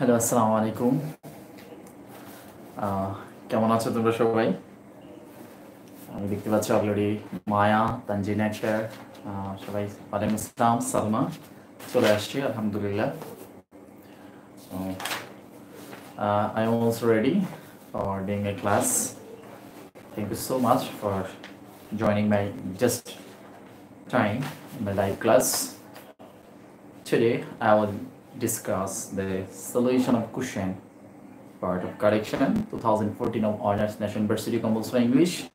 Hello, আসসালামু আলাইকুম। কেমন আছো তোমরা সবাই? আমি দেখতে পাচ্ছি অলরেডি মায়া, তানজিনা শেয়ার সবাই ওয়ালাইকুম আসসালাম, সালমা, চলে আসছি, আলহামদুলিল্লাহ। I am also ready for doing a class. Thank you so much for joining my, just time my live class. Today, I will discuss the solution of question part of correction 2014 of Honors National University Compulsory English.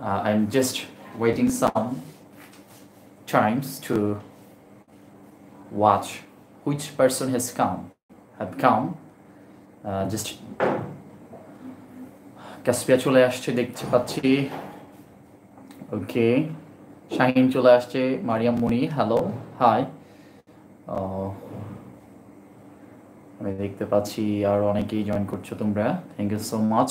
Uh, I'm just waiting some times to watch which person has come, have come. Uh, just Kaspia চলে আসছে দেখতে পাচ্ছি ওকে শাহিন চলে আসছে মারিয়াম মুনি hello hi আমি দেখতে পাচ্ছি আর অনেকেই জয়েন করছ তোমরা। Thank you so much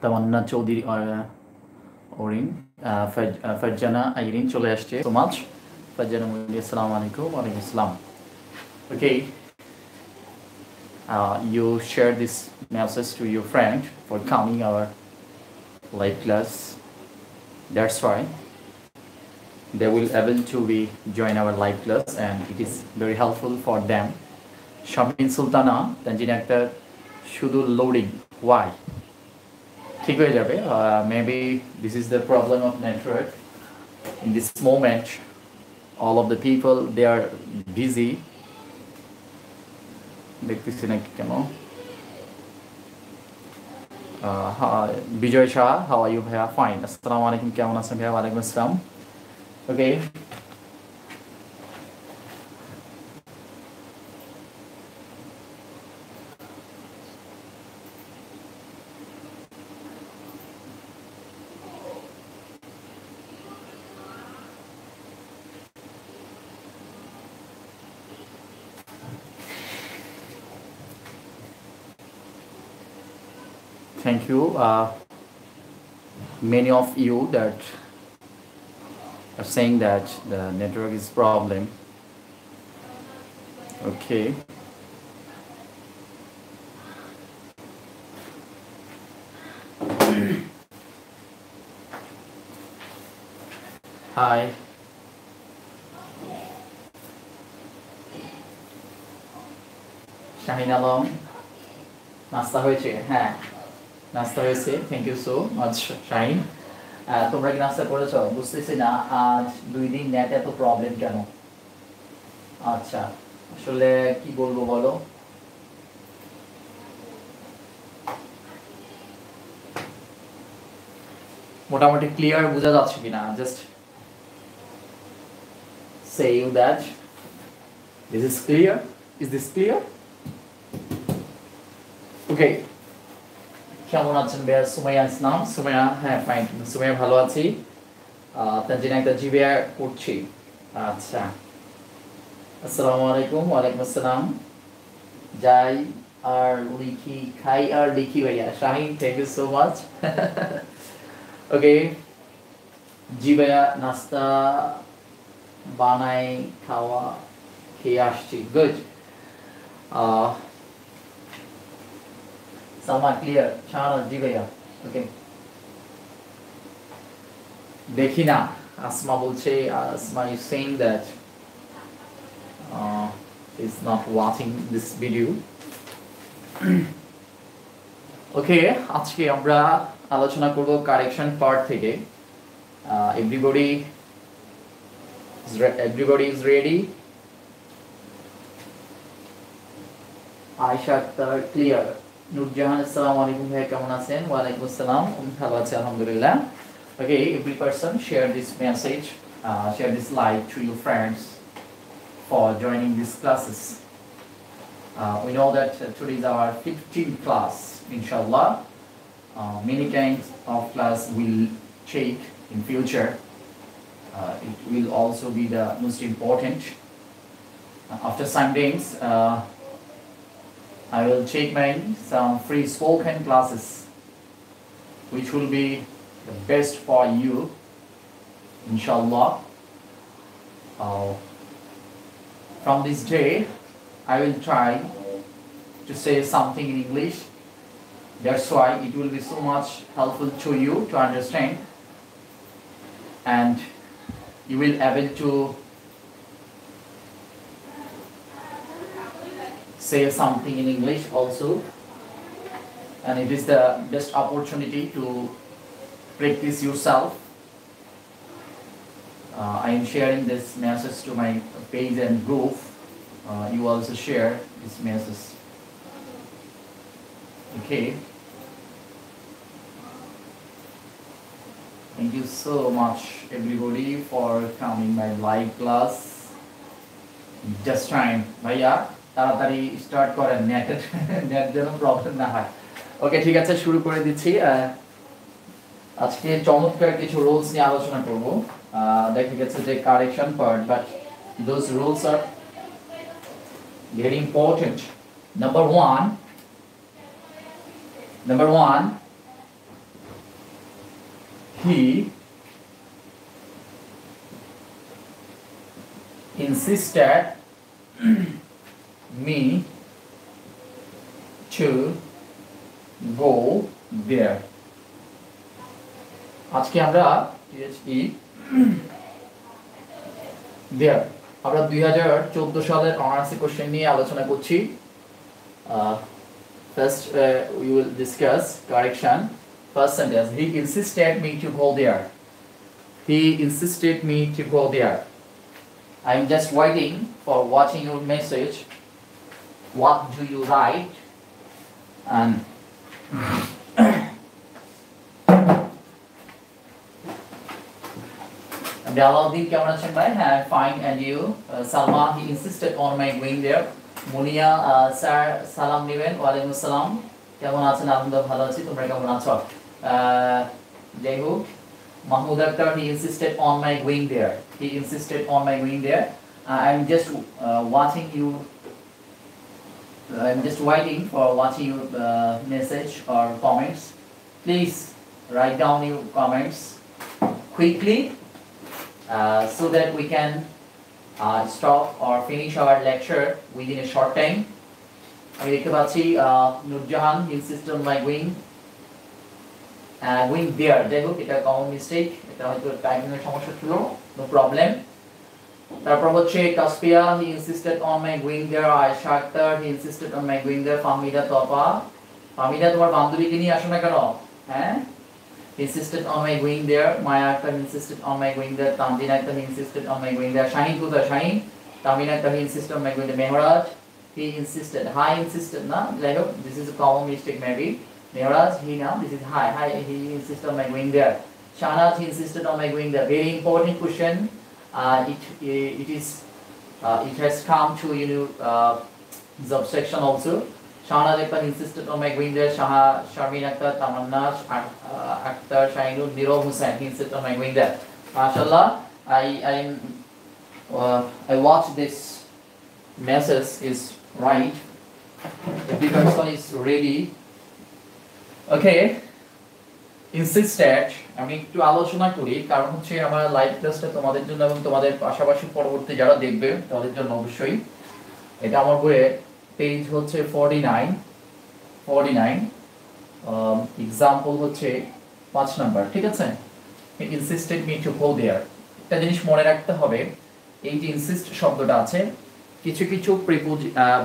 Tamanna Chowdhury Orin Farzana Irin চলে আসছে। সো মাচ ফারজানা মুলি, আসসালামু আলাইকুম। ওয়ালাইকুম আসসালাম। ওকে you share this message to your friend for coming our live class. That's why. They will able to be join our live class and it is very helpful for them. Shamin Sultana Tanjin একটা শুধু loading Y ঠিক হয়ে যাবে maybe this is the problem of network in this moment all of the people they are busy দেখতেছি না কেন আহ, হ্যাঁ, Bijoy Shah how are you ভাইয়া ফাইন আসসালামু আলাইকুম কেমন আছেন ভাইয়া ওয়ালাইকুম আসসালাম ওকে thank you. Uh, many of you that are saying that the network is problem okay hi Shahin Alam নাস্তা হয়েছে হ্যাঁ নাস্তা হয়েছে thank you so much Shahin ah, তোমরা কি নাস্তা করেছ? বুঝতেছি না, আজ দুই দিন নেট এত প্রবলেম কেন? আচ্ছা আসলে কি বলব বলো? মোটামুটি ক্লিয়ার বোঝা যাচ্ছে কিনা? Just say you that this is clear is this clear okay কেমন আছেন ভাইয়া? সুমাইয়া ইসলাম। সুমাইয়া হ্যাঁ ফাইন সুমাইয়া ভালো আছি। আহ, তানজিনা একটা জিবিয়া করছি। আচ্ছা। আসসালামু আলাইকুম ওয়ালাইকুম আসসালাম। যাই আর লিখি খাই আর লিখি ভাইয়া। Shahin thank you so much okay জি ভাইয়া নাস্তা বানাই খাওয়া খেয়ে আসছি। গুড ক্লিয়ার শাহানা জি ভাইয়া ওকে? দেখি না, আসমা বলছে, Asma you saying that is not watching this video. Okay আজকে আমরা আলোচনা করব কারেকশন পার্ট থেকে। Everybody everybody is ready Ayesha Akter clear Nurjahan আসসালামু আলাইকুম ভাই কেমন আছেন ওয়ালাইকুম আসসালাম আমি ভালো আছি আলহামদুলিল্লাহ okay every person share this message share this live to your friends for joining these classes. Uh, we know that uh, today is our 15th class, inshallah. Uh, many kinds of class will take in future. Uh, it will also be the most important. Uh, after some days, uh, I will take my some free spoken classes, which will be the best for you, inshallah. Uh, from this day I will try to say something in English that's why it will be so much helpful to you to understand and you will able to say something in English also and it is the best opportunity to practice yourself. Uh, I am sharing this message to my page and group. Uh, you also share this message. Okay. Thank you so much everybody for coming my live class. Just trying. Bye. -ya. তাড়াতাড়ি start করেন নেটের net যেন problem না হয়। ওকে ঠিক আছে, শুরু করে দিচ্ছি। আজকে চমৎকার কিছু রুলস নিয়ে আলোচনা করব। দেখা গেছে যে correction part but those rules are very important number one number one he insisted me to go there আজকে আমরা টিএইচই there আমরা দুই হাজার চোদ্দ সালের অনার্সি কোশ্চেন নিয়ে আলোচনা করছি first we will discuss correction First sentence, he insisted me to go there. He insisted me to go there. I'm just waiting for watching your message. What do you write? And and Alauddin কেমন আছেন ভাই হ্যাঁ fine and you Salma he insisted on my going there Munia sir সালাম নেবেন ওয়ালাইকুম আসসালাম কেমন আছেন আলহামদুলিল্লাহ ভালো আছি তোমরা কেমন আছো আহ, যাই হোক Mahmud Akter he insisted on my going there he insisted on my going there I am just watching you I'm just waiting for watching your uh, message or comments. Please write down your comments quickly uh, so that we can uh, stop or finish our lecture within a short time. আমি দেখতে পাচ্ছি ah, Nurjahan insist on my wing wing there যাই হোক এটা common mistake এটা হয়তো timing এর সমস্যা ছিল নো প্রবলেম তারপর হচ্ছে Kaspia he insisted on my going there Ayesha Akter he insisted on my going there Fahmida Topa Fahmida তোমার বান্ধবীকে নিয়ে আসো না কেন হ্যাঁ insisted on my going there Maya Akhtar insisted on my going there Tanzina Akhtar insisted on my going there Shaheen কোথায় Shaheen Tamina Akhtar he insisted on my going there Mehraj he insisted hi insisted না যাই হোক this is a common mistake maybe Mehraj he now this is hi hi he insisted on my going there Shanaz he insisted on my going there very important question uh, it it is uh, it has come to you know uh, subsection also. Shahnaz Akhtar insisted on my going there Shaha Sharmin Akhtar Tamanna uh, Akhtar Shahinur Niro Hussain insisted on my going there MashaAllah I I uh, I watch this message is right. Every person is ready. Okay insisted আমি একটু আলোচনা করি, কারণ হচ্ছে আমার live ক্লাসটা তোমাদের জন্য এবং তোমাদের পাশাপাশি পরবর্তী যারা দেখবে, তাদের জন্য অবশ্যই। এটা আমার বইয়ের পেজ হচ্ছে forty nine forty nine example হচ্ছে পাঁচ নাম্বার ঠিক আছে? Insisted me to go there একটা জিনিস মনে রাখতে হবে, এই যে ইনসিস্ট শব্দটা আছে, কিছু কিছু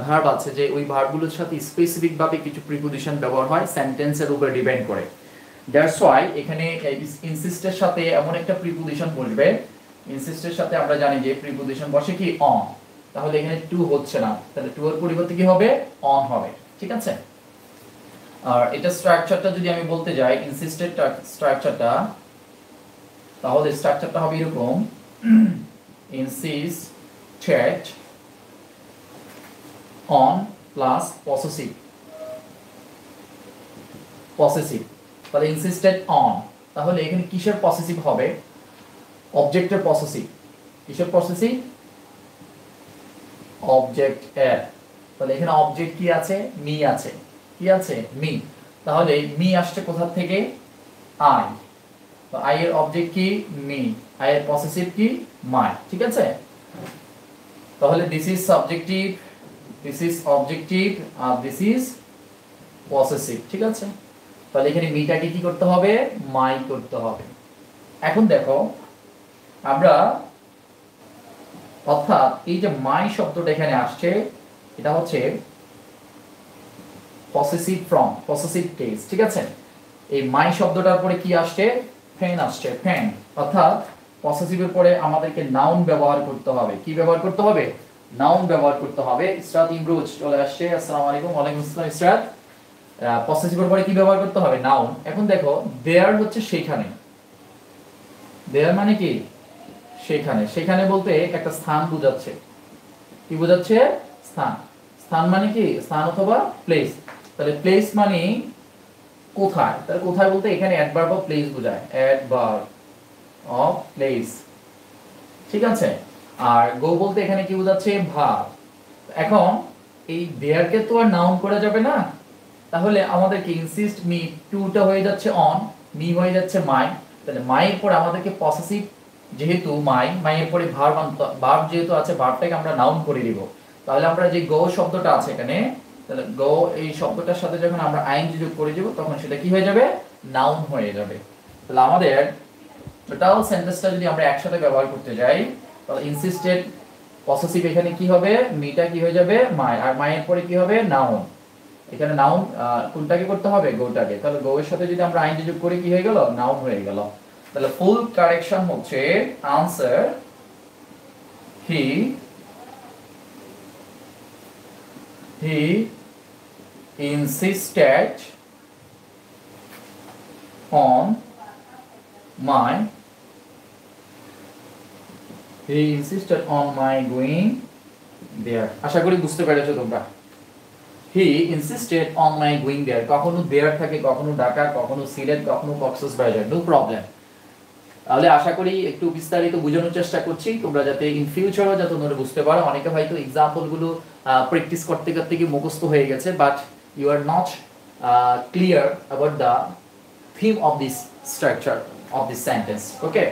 ভার্ব আছে যে ওই ভার্বগুলোর সাথে স্পেসিফিক ভাবে কিছু প্রিপোজিশন ব্যবহার হয় সেন্টেন্সের উপর ডিপেন্ড করে। দ্যাটস ওয়াই এখানে ইনসিস্টের সাথে এমন একটা প্রিপোজিশন বসবে। ইনসিস্টের সাথে আমরা জানি যে প্রিপোজিশন বসে কি? অন তাহলে এখানে টু হচ্ছে না। তাহলে টু এর পরিবর্তে কি হবে? অন হবে। ঠিক আছে? আর এটা স্ট্রাকচারটা যদি আমি বলতে যাই ইনসিস্টেড স্ট্রাকচারটা তাহলে স্ট্রাকচারটা হবে এরকম। Insist insisted on plus possessive possessive তাহলে ইনসিস্টেড অন তাহলে এখানে কিসের পসেসিভ হবে? অবজেক্টের পসেসিভ কিসের পসেসিভ অবজেক্ট এর। তাহলে এখানে অবজেক্ট কি আছে? মি আছে। কি আছে? মি তাহলে মি আসছে কোথা থেকে? আই তো আই এর অবজেক্ট কি? মি আই এর পসেসিভ কি? মাই ঠিক আছে? তাহলে this is subjective this is objective R this is possessive ঠিক আছে? তাহলে এখানে মিটাকে কি করতে হবে মাই করতে হবে। এখন দেখো, আমরা অর্থাৎ এই যে মাই শব্দটা এখানে আসছে, এটা হচ্ছে পসেসিভ ফ্রম পসেসিভ কেস ঠিক আছে? এই মাই শব্দটার পরে কি আসছে? ফেন আসছে ফেন অর্থাৎ পসেসিভের পরে আমাদেরকে নাউন ব্যবহার করতে হবে। কি ব্যবহার করতে হবে? নাউন ব্যবহার করতে হবে। ইসরাত ইমরুজ চলে আসছে। আসসালামু আলাইকুম। ওয়ালাইকুম আসসালাম, ইসরাত। পসেসিভের পরে কি ব্যবহার করতে হবে? নাউন এখন দেখো দেয়ার হচ্ছে সেখানে দেয়ার মানে কি? সেখানে সেখানে বলতে একটা স্থান বোঝাচ্ছে। কি বোঝাচ্ছে? স্থান। স্থান মানে কি? স্থান অথবা প্লেস তাহলে প্লেস মানে কোথায়? তাহলে কোথায় বলতে এখানে অ্যাডভার্ব অফ প্লেস বোঝায়। অ্যাডভার্ব অফ প্লেস ঠিক আছে? আর গো বলতে এখানে কি বোঝাচ্ছে? ভাব। এখন এই দেয়ারকে তো আর নাউন করা যাবে না। তাহলে আমাদেরকে ইনসিস্ট মি টুটা হয়ে যাচ্ছে অন মি হয়ে যাচ্ছে মাই তাহলে মাইয়ের পরে আমাদেরকে পসেসিভ যেহেতু মাই মাইয়ের পরে ভার্ব ভার্ব যেহেতু আছে ভার্বটাকে আমরা নাউন করে দিব। তাহলে আমরা যে গো শব্দটা আছে এখানে, তাহলে গো এই শব্দটার সাথে যখন আমরা আইন যোগ করে দিব, তখন সেটা কি হয়ে যাবে? নাউন হয়ে যাবে। তাহলে আমাদের টোটাল সেন্টেন্সটা যদি আমরা একসাথে ব্যবহার করতে যাই, তাহলে ইনসিস্টেড পসেসিভ এখানে কি হবে? মিটা কি হয়ে যাবে? মাই আর মায়ের পরে কি হবে? নাউন এখানে নাউন কোনটাকে করতে হবে? গোটাকে। তাহলে গো এর সাথে যদি আমরা আইন যোগ করি, কি হয়ে গেল? নাউন হয়ে গেল। তাহলে ফুল কারেকশন হচ্ছে answer he he insisted on my he insisted on my going there আশা করি বুঝতে পেরেছ তোমরা। He insisted on my going there কখনো দেয়ার থাকে, কখনো ঢাকা, কখনো সিলেট, কখনো কক্সেস বাজার নো প্রবলেম তাহলে আশা করি একটু বিস্তারিত বোঝানোর চেষ্টা করছি। তোমরা যাতে ইন ফিউচারও যাতে তোমরা বুঝতে পারো। অনেকে হয়তো এক্সাম্পলগুলো প্র্যাকটিস করতে করতে কি মুখস্থ হয়ে গেছে but you are not clear about the theme of this structure of this sentence okay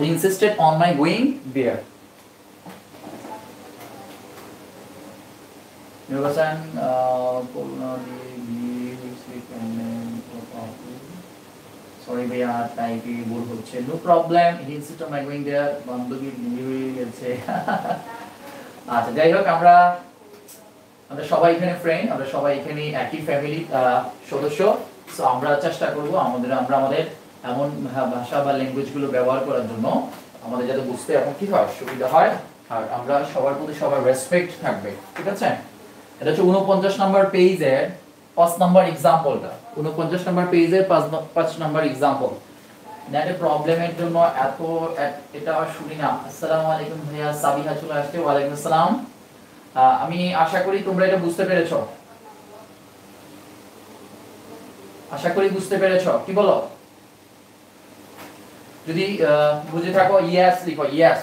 He insisted on my going হয়ে আচ্ছা সবাই এখানে একই ফ্যামিলি সদস্য সো আমরা চেষ্টা করব আমাদের আমরা আমাদের এমন ভাষা বা ল্যাঙ্গুয়েজগুলো ব্যবহার করার জন্য আমাদের যাতে বুঝতে এখন কি হয় সুবিধা হয় আর আমরা সবার প্রতি সবার রেসপেক্ট থাকবে ঠিক আছে এটা হচ্ছে উনপঞ্চাশ নাম্বার পেজের পাঁচ নাম্বার এক্সাম্পলটা উনপঞ্চাশ নাম্বার পেজের পাঁচ পাঁচ নাম্বার এক্সাম্পল নেটের প্রবলেমের জন্য এত এটা শুনি না। আসসালামু আলাইকুম ভাইয়া, সাবিহা চলে আসছে। ওয়ালাইকুম আসসালাম। আমি আশা করি তোমরা এটা বুঝতে পেরেছ। আশা করি বুঝতে পেরেছ। কি বলো? যদি বুঝে থাকো ইয়েস লিখো ইয়েস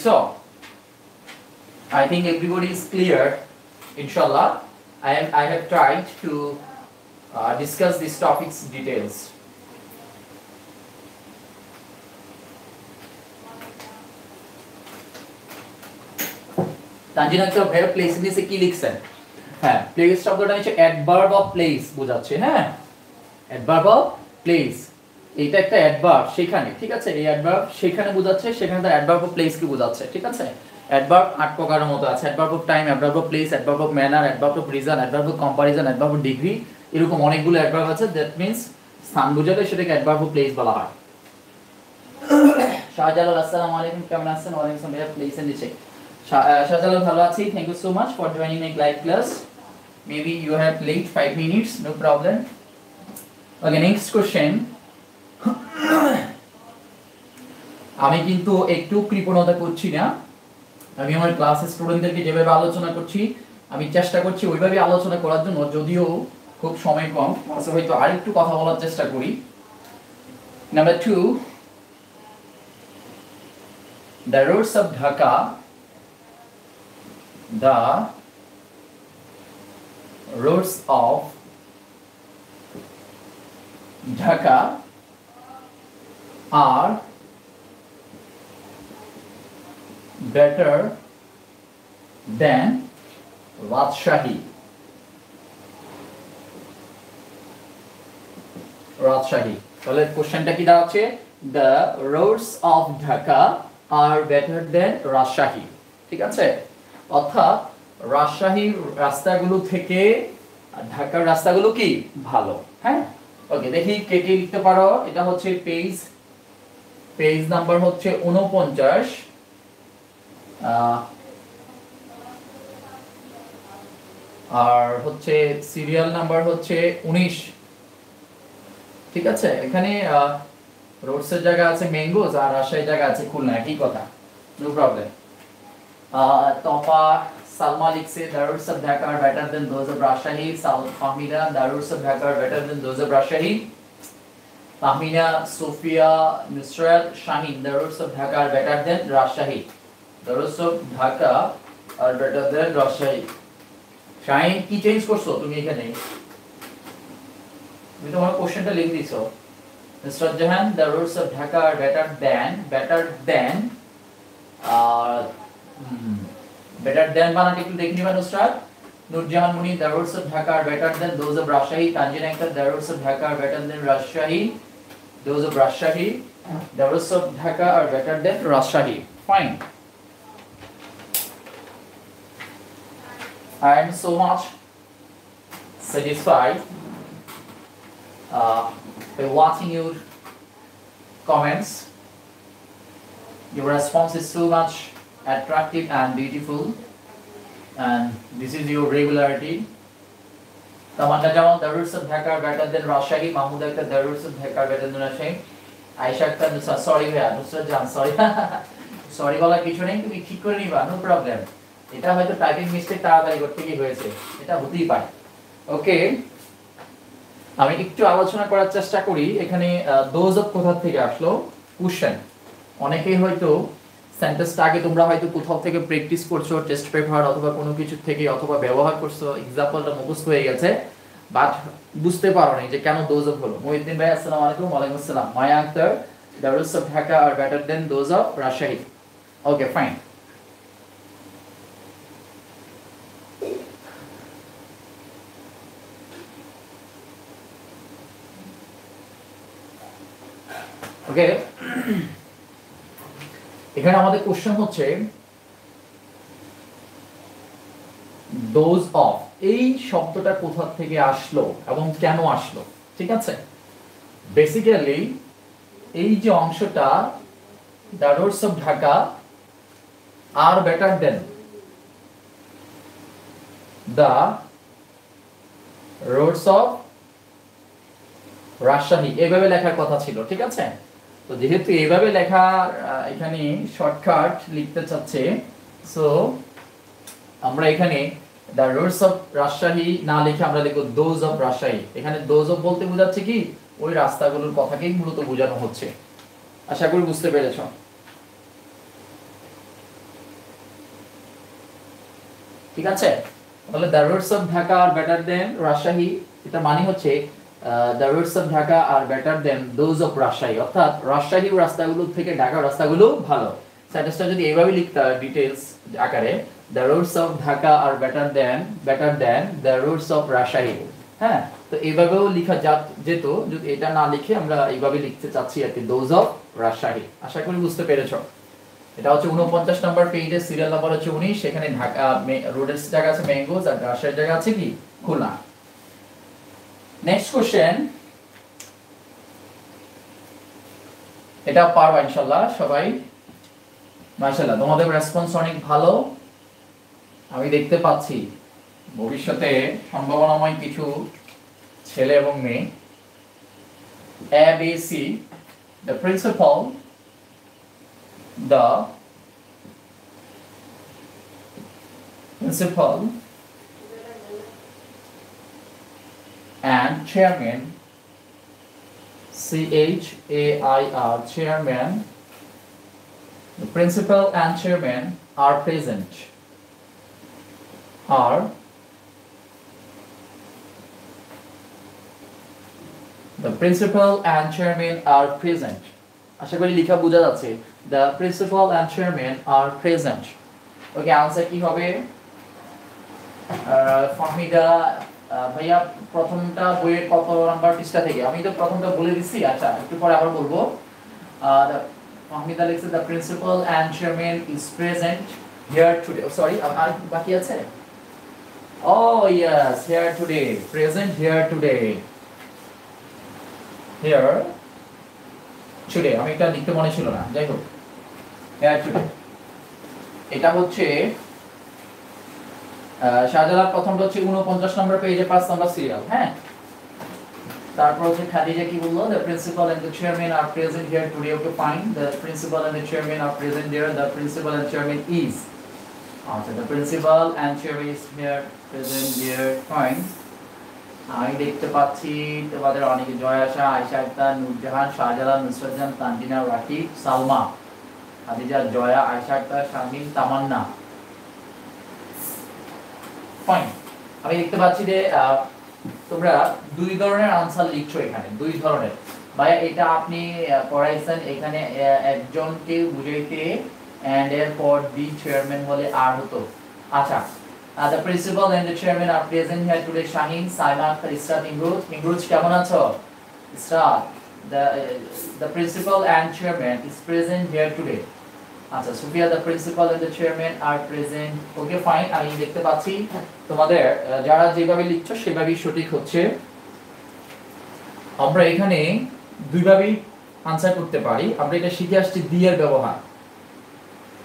লিখছো I think everybody is clear inshallah I have, I have tried to uh, discuss these topics details Tanjin Akter ভাইয়া প্লেস নিচে কি লিখছেন হ্যাঁ প্লেস শব্দটা হচ্ছে অ্যাডভার্ব অফ প্লেস বোঝাচ্ছে হ্যাঁ অ্যাডভার্ব অফ প্লেস এটা একটা অ্যাডভার্ব সেখানে, ঠিক আছে? এই অ্যাডভার্ব সেখানে বোঝাচ্ছে, সেখানে তার অ্যাডভার্ব অফ প্লেস কি বোঝাচ্ছে, ঠিক আছে? অ্যাডভার্ব আট প্রকারের মতো আছে adverb of time adverb of place adverb of manner adverb of reason adverb of comparison adverb of degree এরকম অনেকগুলো অ্যাডভার্ব আছে দ্যাট মিন্স স্থান বোঝালে সেটাকে অ্যাডভার্ব অফ প্লেস বলা হয়। শাহজালাল, আসসালামু আলাইকুম, কেমন আছেন? ওয়ালাইকুম আসসালাম ভাইয়া প্লেসের নিচে। শাহজালাল, ভালো আছি? Thank you so much for joining my live class maybe you have late five minutes no problem okay next question আমি কিন্তু একটু কৃপণতা করছি না। আমি আমার ক্লাসের স্টুডেন্টদেরকে যেভাবে আলোচনা করছি, আমি চেষ্টা করছি ওইভাবে আলোচনা করার জন্য, যদিও খুব সময় কম। ক্লাসে হয়তো আরেকটু কথা বলার চেষ্টা করি। Number two the roads of Dhaka the roads of Dhaka are better than Rajshahi. Rajshahi. তাহলে কোশ্চেনটা কি দাঁড়াচ্ছে the roads of Dhaka are better than Rajshahi ঠিক আছে? অর্থাৎ রাজশাহীর রাস্তাগুলো থেকে ঢাকার রাস্তাগুলো কি? ভালো। হ্যাঁ? ওকে দেখি কে কে লিখতে পারো? এটা হচ্ছে পেজ পেজ নাম্বার হচ্ছে উনপঞ্চাশ আর হচ্ছে সিরিয়াল নাম্বার হচ্ছে উনিশ ঠিক আছে এখানে রোডসের জায়গা আছে ম্যাঙ্গোজ আর রাজশাহী জায়গা আছে খুলনা একই কথা নো প্রবলেম তপা সালমা লিখছে Dhaka are better than those of Rajshahi. Sal Fahmina, the roads of Dhaka are better than those of Rajshahi. Fahmina, Sophia, Nusrat, Shahin, the roads of Dhaka are better than Rajshahi. The roads of Dhaka are better than Rajshahi. Shahin কি change করছো তুমি এখানে তুমি তোমার কোশ্চেনটা লিখে দিছো Nusrat Jahan the roads of Dhaka are better than better than R better দেন বানাটা একটু দেখে নিবেন উস্তাদ নুরজাহান মুনি the roads of Dhaka are better than those of Rajshahi Tanjin Ankar the roads of Dhaka are better than Rajshahi those of Rajshahi the roads of Dhaka are better than Rajshahi fine I am so much satisfied uh, by watching your comments your response is so much attractive and beautiful and this is your regularity Tamanna Jamal, the roots of Dhaka are better than Rajshahi. Mahmoud Akhtar, the roots of Dhaka are better than Rajshahi. Aisha Akhtar, Nusra, sorry ভাইয়া, Nusrat Jahan, sorry. Sorry বলার কিছু নেই তুমি ঠিক করে নিবা no problem এটা হয়তো টাইপিং মিস্টেক তাড়াতাড়ি করতে গিয়ে হয়েছে, এটা হতেই পারে। ওকে আমি একটু আলোচনা করার চেষ্টা করি। এখানে দোজ অফ কোথা থেকে আসলো? কোশ্চেন অনেকেই হয়তো সেন্টেন্সটা তোমরা হয়তো কোথাও থেকে প্র্যাকটিস করছ টেস্ট পেপার অথবা কোনো কিছু থেকে অথবা ব্যবহার করছ এক্সাম্পলটা মুখস্থ হয়ে গেছে বাট বুঝতে পারো নি যে কেন দোজ অফ হলো। মহিউদ্দিন ভাই, আসসালামু আলাইকুম, ওয়ালাইকুম আসসালাম। Maya Akter the rules of Dhaka are better than those of Rajshahi okay fine okay এখানে আমাদের কোশ্চেন হচ্ছে ডোজ অফ এই শব্দটা কোথা থেকে আসলো এবং কেন আসলো? ঠিক আছে? বেসিক্যালি এই যে অংশটা the roads of Dhaka are better than the roads of Rajshahi এভাবে লেখার কথা ছিল, ঠিক আছে? তো যেহেতু এইভাবে লেখা এখানে শর্টকাট লিখতে চাচ্ছে সো আমরা এখানে দ্য রোডস অফ রাজশাহী না লিখে আমরা লিখব দোজ অফ রাজশাহী এখানে দোজ অফ বলতে বোঝাচ্ছে কি, ওই রাস্তাগুলোর কথাকেই মূলত বোঝানো হচ্ছে। আশা করি বুঝতে পেরেছ। ঠিক আছে? তাহলে the roads of Dhaka are better than Rajshahi এটা মানে হচ্ছে the roads of Dhaka are better than those of Rajshahi. অর্থাৎ রাজশাহীর রাস্তাগুলো থেকে ঢাকার রাস্তাগুলো ভালো। যদি এইভাবে লিখতে ডিটেলস আকারে the of Dhaka are better than better than the of Rajshahi. হ্যাঁ তো এইভাবেও লেখা যেত যদি এটা না লিখে আমরা এইভাবে লিখতে চাচ্ছি আর কি দোজ অফ রাজশাহী। আশা করি বুঝতে পেরেছ। এটা হচ্ছে উনপঞ্চাশ নম্বর পেজে সিরিয়াল নাম্বার হচ্ছে উনিশ। সেখানে ঢাকা রোডের জায়গা আছে ম্যাঙ্গোজ আর রাজশাহীর জায়গা আছে কি? খুলনা। নেক্সট কোশ্চেন এটা পারবা ইনশাল্লাহ সবাই। মাশাআল্লাহ, তোমাদের রেসপন্স অনেক ভালো। আমি দেখতে পাচ্ছি ভবিষ্যতে সম্ভাবনাময় কিছু ছেলে এবং মেয়ে। A B C the principal the principal and chairman C H A I R chairman the principal and chairman are present are The principal and chairman are present. আশা করি লেখা বোঝা যাচ্ছে The principal and chairman are present. Okay answer কি হবে আহ, ফাহমিদা আহ, ভাইয়া, প্রথমটা বইয়ের কত নাম্বার পৃষ্ঠা থেকে? আমি তো প্রথমটা বলে দিছি আচ্ছা একটু পরে আবার বলব। আহমিদা লিখছে the principal and chairman is present here today sorry আর বাকি আছে? ও yes here today present here today here today আমি এটা লিখতে মনে ছিল না, যাই হোক হিয়ার টুডে এটা হচ্ছে শাহজালাল প্রথমটা হচ্ছে উনপঞ্চাশ নম্বর পেজে পাঁচ নম্বর সিরিয়াল হ্যাঁ? তারপর হচ্ছে খাদিজা কি বলল? The principal and the chairman are present here two Rio fine the principal and the chairman are present here the principal and chairman is আচ্ছা the principal and chairman is here present here fine আমি দেখতে পাচ্ছি তোমাদের অনেকে Joy Asha Ayesha Ekta Nurjahan, Shahjalal Nusrajan Tanjina, Rakib, Salma, Khadija, Joya Ayesha Ekta Shamin Tamanna fine আমি দেখতে পাচ্ছি যে তোমরা দুই ধরনের আনসার লিখছো এখানে দুই ধরনের ভাইয়া এটা আপনি পড়াইছেন এখানে একজনকে বুঝাইতে এন্ড এর পর চেয়ারম্যান হলে আর হতো আচ্ছা Uh, the principal and the chairman are present here today. Shaheen, Saima, Israt, Imruz. Imruz, কেমন আছো? The uh, the principal and chairman is present here today. আচ্ছা Sufia the principal and the chairman are present. Okay, fine. আমি দেখতে পাচ্ছি তোমাদের যারা যেভাবে লিখছো সেভাবেই সঠিক হচ্ছে। আমরা এখানে দুইভাবেই আনসার করতে পারি। আমরা এটা শিখে আসছি দিয়ের ব্যবহার।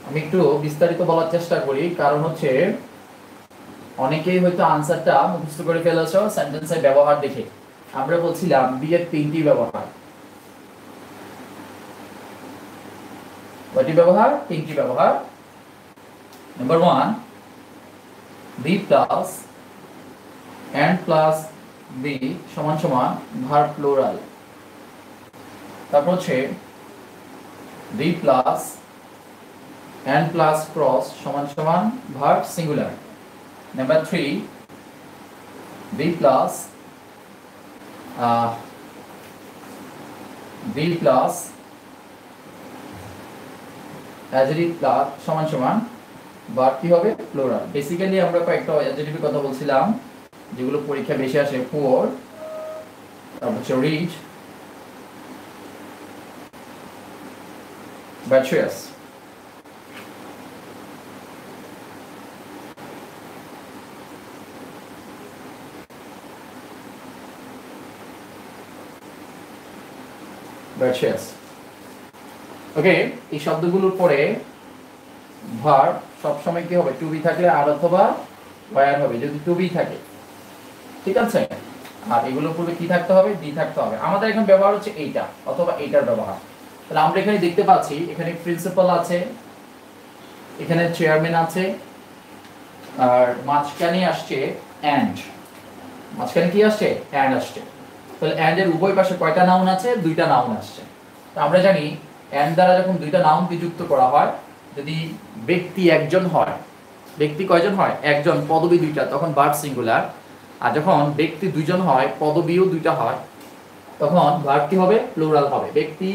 আমি একটু বিস্তারিত বলার চেষ্টা করি। কারণ হচ্ছে অনেকেই হয়তো আনসারটা মুখস্থ করে ফেলেছো সেন্টেন্সের ব্যবহার দেখে। আমরা বলছিলাম বি এর তিনটি ব্যবহার। কয়টি ব্যবহার? তিনটি ব্যবহার। Number one B plus and plus B সমান সমান ভার প্লোরাল তারপর হচ্ছে B plus and plus cross সমান সমান verb singular Number three, B plus uh, B adjective plus সমান সমান কি হবে? প্লুরাল বেসিক্যালি আমরা কয়েকটা অ্যাডজেক্টিভের কথা বলছিলাম, যেগুলো পরীক্ষা বেশি আসে পুয়ার তারপর হচ্ছে রিচ virtuous virtuous ওকে এই শব্দগুলোর পরে ভার সবসময় কি হবে? টু বি থাকলে আর অথবা ওয়ার হবে, যদি টু বি থাকে। ঠিক আছে? আর এগুলোর পূর্বে কি থাকতে হবে? ডি থাকতে হবে। আমাদের এখন ব্যবহার হচ্ছে এইটা, অথবা এইটার ব্যবহার। তাহলে আমরা এখানে দেখতে পাচ্ছি, এখানে প্রিন্সিপাল আছে, এখানে চেয়ারম্যান আছে, আর মাঝখানে আসছে অ্যান্ড মাঝখানে কি আসছে? অ্যান্ড আসছে। তাহলে অ্যান্ড এর উভয় পাশে কয়টা নাউন আছে? দুইটা নাউন আসছে। তো আমরা জানি অ্যান্ড দ্বারা যখন দুইটা নাউনকে যুক্ত করা হয়, যদি ব্যক্তি একজন হয়, ব্যক্তি কয়জন হয়? একজন, পদবী দুইটা, তখন ভার্ব সিঙ্গুলার আর যখন ব্যক্তি দুইজন হয়, পদবীও দুইটা হয়, তখন ভার্ব কি হবে? প্লোরাল হবে। ব্যক্তি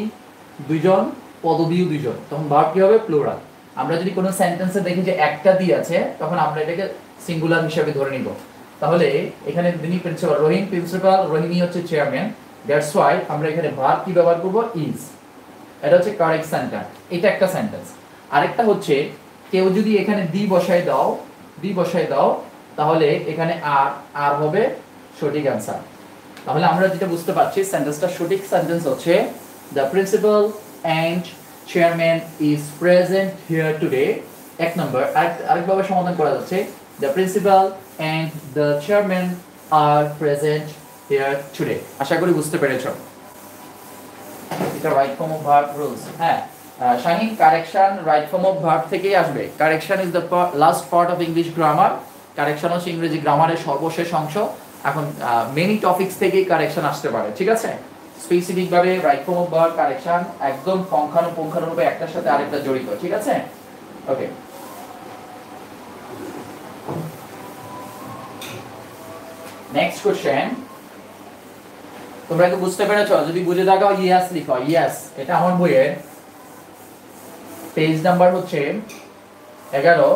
দুইজন, পদবীও দুইজন, তখন ভার্ব কি হবে? প্লোরাল আমরা যদি কোনো সেন্টেন্সে দেখি যে একটা দিয়ে আছে, তখন আমরা এটাকে সিঙ্গুলার হিসেবে ধরে নিব। তাহলে এখানে যিনি প্রিন্সিপাল রহিম প্রিন্সিপাল রহিমি হচ্ছে চেয়ারম্যান দ্যাটস ওয়াই আমরা এখানে ভার্ব কি ব্যবহার করব? ইজ এটা হচ্ছে কারেক্ট সেন্টেন্স এটা একটা সেন্টেন্স আরেকটা হচ্ছে, কেউ যদি এখানে দি বসায় দাও, দি বসায় দাও, তাহলে এখানে আর আর হবে সঠিক অ্যান্সার তাহলে আমরা যেটা বুঝতে পারছি সেন্টেন্সটা সঠিক সেন্টেন্স হচ্ছে the principal and chairman is present here today এক নম্বর আরেকভাবে সমাধান করা যাচ্ছে the principal and the chairman are present here today আশা করি বুঝতে পেরেছ। এটা right form of verb rules হ্যাঁ? Shahin correction right form of verb থেকেই আসবে। Correction is the last part of English grammar correction হচ্ছে ইংরেজি গ্রামারের সর্বশেষ অংশ। এখন মেনি টপিকস থেকেই কারেকশন আসতে পারে, ঠিক আছে? স্পেসিফিক ভাবে right form of verb correction একদম পুঙ্খানুপুঙ্খানুরূপে একটার সাথে আরেকটা জড়িত, ঠিক আছে? ওকে নেক্সট কোশ্চেন তোমরা কি বুঝতে পেরেছ? যদি বুঝে থাকো ইয়েস লিখো ইয়েস এটা আমার বইয়ের পেজ নাম্বার হচ্ছে এগারো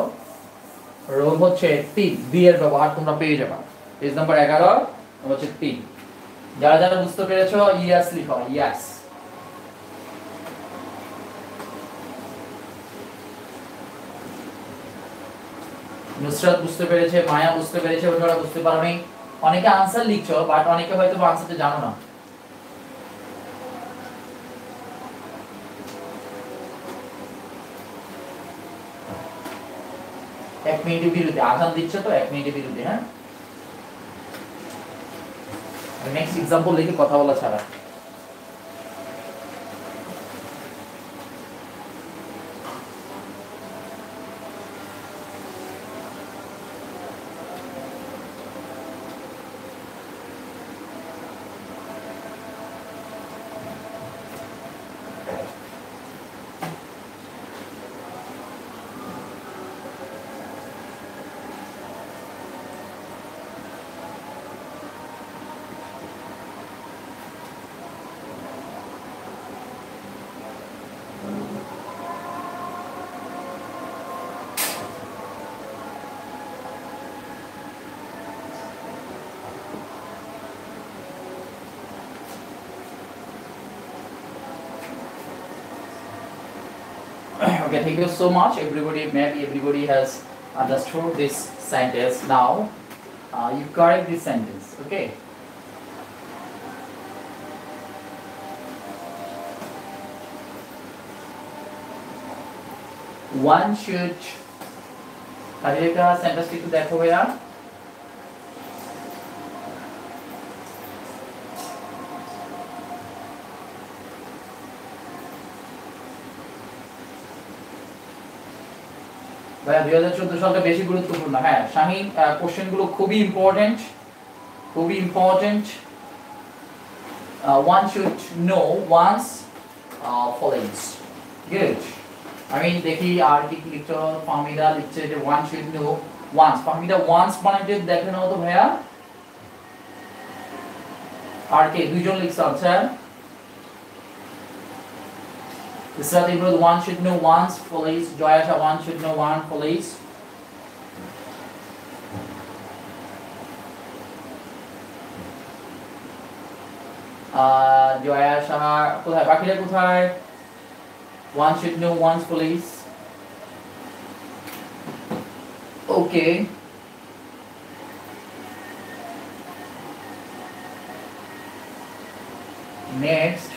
রোল হচ্ছে তিন বি এর ব্যবহার তোমরা পেয়ে যাবে। পেজ নাম্বার এগারো হচ্ছে তিন। যারা যারা বুঝতে পেরেছ ইয়েস লিখো ইয়েস নুসরাত বুঝতে পেরেছে, মায়া বুঝতে পেরেছে অন্যরা বুঝতে পারোনি। অনেকে আনসার লিখছো বাট অনেকে হয়তো আনসারটা জানো না। এক মিনিটের বিরুদ্ধে, আঘাত দিচ্ছে তো, এক মিনিটের বিরুদ্ধে হ্যাঁ? নেক্সট এক্সাম্পল লিখে কথা বলা ছাড়া। okay thank you so much everybody maybe everybody has understood this sentence now uh, you correct this sentence okay one should কাজেরটা সেন্টেন্সটি একটু দেখো ভাইয়া ভাইয়া, দুই হাজার চোদ্দ সালটা বেশি গুরুত্বপূর্ণ। হ্যাঁ শাহিন কোশ্চেনগুলো খুবই ইম্পর্টেন্ট খুবই important one should know one's follies good আমি দেখি আর কি লিখছো ফাহমিদা লিখছে যে one should know one's Fahmida one's যে দেখে নাও তো ভাইয়া। আর কে? দুইজন লিখছে আচ্ছা। Israt Ibrahim, one should know once police. Joyasha, one should know one police. Jaya Saha কোথায় বাকিরা কোথায় one should know once police okay next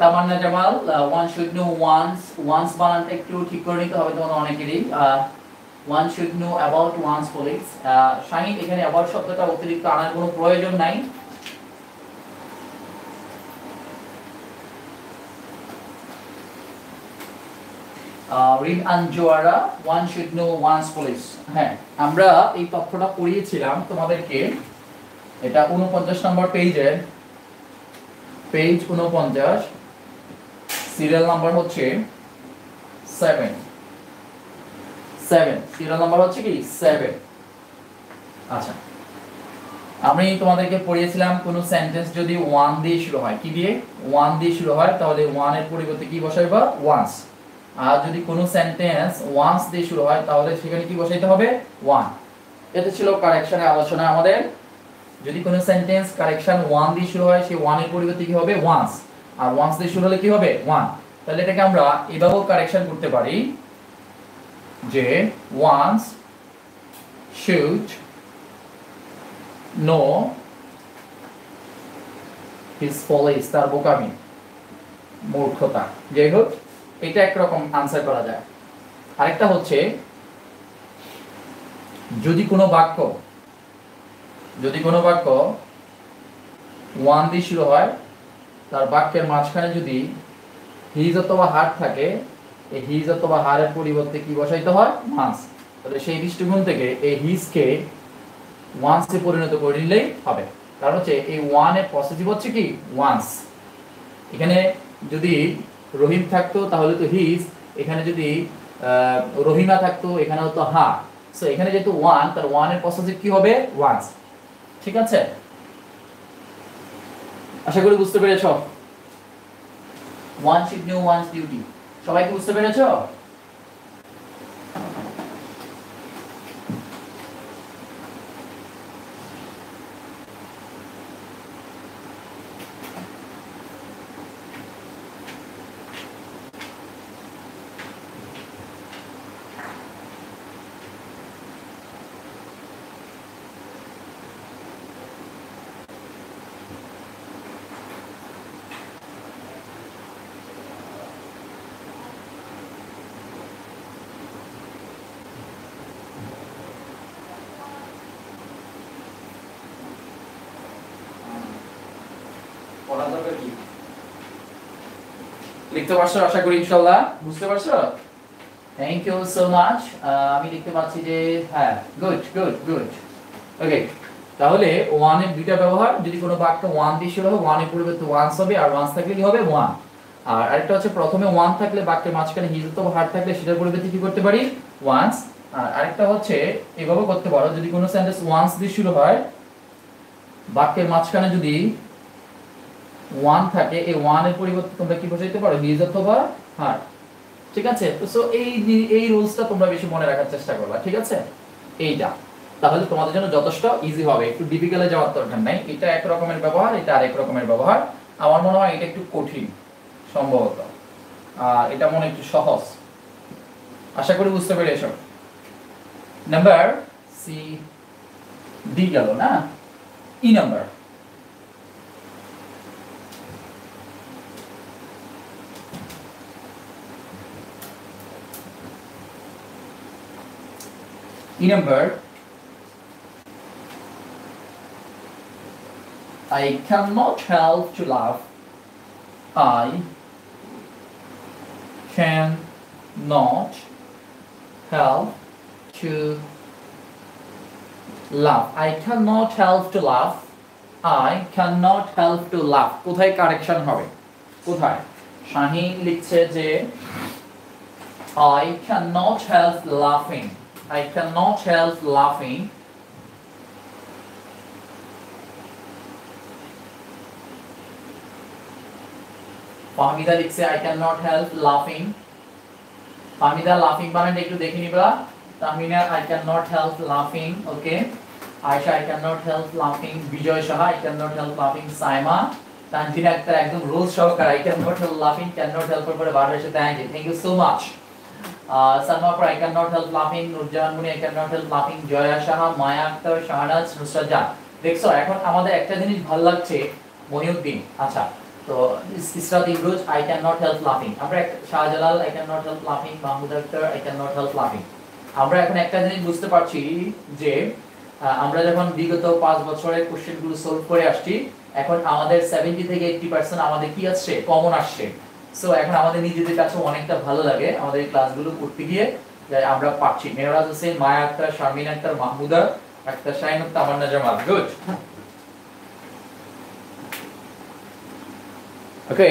Tamanna Jamal one should know one's one's বানানটা একটু ঠিক করে নিতে হবে তোমাদের অনেকেরই। One should know about one's politics Shahin, এখানে অ্যাবাউট শব্দটা অতিরিক্ত আনার কোনো প্রয়োজন নাই। Read Anjoyara one should know one's police হ্যাঁ আমরা এই তথ্যটা পড়িয়েছিলাম তোমাদেরকে। এটা উনপঞ্চাশ নম্বর পেজের পেজ উনপঞ্চাশ। সিরিয়াল নাম্বার হচ্ছে সেভেন সেভেন সিরিয়াল নাম্বার হচ্ছে কি? সেভেন আচ্ছা। আমি তোমাদেরকে পড়িয়েছিলাম কোন সেন্টেন্স যদি ওয়ান দিয়ে শুরু হয়। কি দিয়ে? ওয়ান দিয়ে শুরু হয়, তাহলে ওয়ানের পরিবর্তে কি বসাইবা? ওয়ান্স আর যদি কোনো সেন্টেন্স ওয়ান্স দিয়ে শুরু হয়, তাহলে সেখানে কি বসাইতে হবে? ওয়ান এটা ছিল কারেকশনের আলোচনা আমাদের। যদি কোনো সেন্টেন্স কারেকশন ওয়ান দিয়ে শুরু হয়, সেই ওয়ানের পরিবর্তে কি হবে? ওয়ান্স আর ওয়ান্স দিয়ে শুরু হলে কি হবে? ওয়ান তাহলে এটাকে আমরা এভাবেও কারেকশন করতে পারি যে one's should know his follies তার বোকামি, মূর্খতা। যাই হোক এটা একরকম আনসার করা যায়। আরেকটা হচ্ছে, যদি কোনো বাক্য যদি কোনো বাক্য ওয়ান দিয়ে শুরু হয়, তার বাক্যের মাঝখানে যদি হিজ অথবা হার থাকে, এই হিজ অথবা হারের পরিবর্তে কি বসাইতে হয়? ওয়ান্স তাহলে সেই দৃষ্টিকোণ থেকে এই হিজকে ওয়ান্সে পরিণত করে নিলেই হবে। কারণ হচ্ছে এই ওয়ানের পজিটিভ হচ্ছে কি? ওয়ান্স এখানে যদি রহিম থাকতো, তাহলে তো হিজ এখানে যদি রহিমা থাকতো এখানে হতো হা সো এখানে যেহেতু ওয়ান তার ওয়ানের পজিটিভ কি হবে? ওয়ান্স ঠিক আছে? আশা করি বুঝতে পেরেছ? One ship new one duty সবাই কি বুঝতে পেরেছ? লিখতে পারছ? আশা করি ইনশাআল্লাহ বুঝতে পারছ? থ্যাংক ইউ সো মাচ আমি দেখতে পাচ্ছি যে হ্যাঁ গুড গুড গুড ওকে তাহলে ওয়ানের দুইটা ব্যবহার, যদি কোনো বাক্য ওয়ান দিয়ে শুরু হয় ওয়ানের পরিবর্তে ওয়ান্স হবে, আর ওয়ান্স থাকলে কি হবে? ওয়ান আর আরেকটা হচ্ছে প্রথমে ওয়ান থাকলে বাক্যের মাঝখানে হিজ অথবা হার থাকলে সেটার পরিবর্তে কি করতে পারি? ওয়ান্স আর আরেকটা হচ্ছে, এভাবে করতে পারো, যদি কোনো সেন্টেন্স ওয়ান্স দিয়ে শুরু হয়, বাক্যের মাঝখানে যদি ওয়ান থাকে, এই ওয়ানের পরিবর্তে তোমরা কি বসাইতে পারো? হিজ অথবা হার ঠিক আছে? তো সো এই এই রুলসটা তোমরা বেশি মনে রাখার চেষ্টা করবা, ঠিক আছে? এইটা। তাহলে তোমাদের জন্য যথেষ্ট ইজি হবে। একটু ডিফিকাল্টে যাওয়ার দরকার নাই। এটা এক রকমের ব্যবহার, এটা আরেক রকমের ব্যবহার। আমার মনে হয় এটা একটু কঠিন, সম্ভবত। আর এটা মনে একটু সহজ। আশা করি বুঝতে পেরেছ। নাম্বার সি ডি গেল না? E number E number I cannot help to laugh. I can not help to laugh. I cannot help to laugh. I cannot help to laugh. কোথায় কারেকশন হবে কোথায় শাহিন লিখছে যে I cannot help laughing. I cannot help laughing. Fahmida লিখছে I cannot help laughing. Fahmida লাফিং বানানটা একটু দেখে নিবা Tahmina I cannot help laughing. Okay. Ayesha I cannot help laughing. Bijoy Saha I cannot help laughing. Saima Tanzina Akter একদম রোল সহকারে I cannot help laughing. cannot help এর পরে বারবার এসে thank you thank you so much Uh, Salma Par, I cannot help laughing. Nurjan Muni, I cannot help laughing. Joya Saha Maya Akter Shahnaz Nusrat Jan দেখছ এখন আমাদের একটা জিনিস ভালো লাগছে মহিউদ্দিন। আচ্ছা তো Israt Imroz I can not help লাফিং আমরা Shahjalal I can not help লাফিং Mahmud Akhtar I can not help লাফিং আমরা এখন একটা জিনিস বুঝতে পারছি যে আমরা যখন বিগত পাঁচ বছরের কোশ্চেনগুলো সলভ করে আসছি এখন আমাদের সেভেন্টি থেকে এইটটি পার্সেন্ট আমাদের কি আসছে? কমন আসছে। সো এখন আমাদের নিজেদের কাছে অনেকটা ভালো লাগে। আমাদের ক্লাসগুলো করতে গিয়ে। যে আমরা পাচ্ছি মেহরাজ হোসেন, মায়া আক্তার, শারমিন আক্তার, মাহমুদা, আক্তার শাহিন তামান্না জামাল গুড ওকে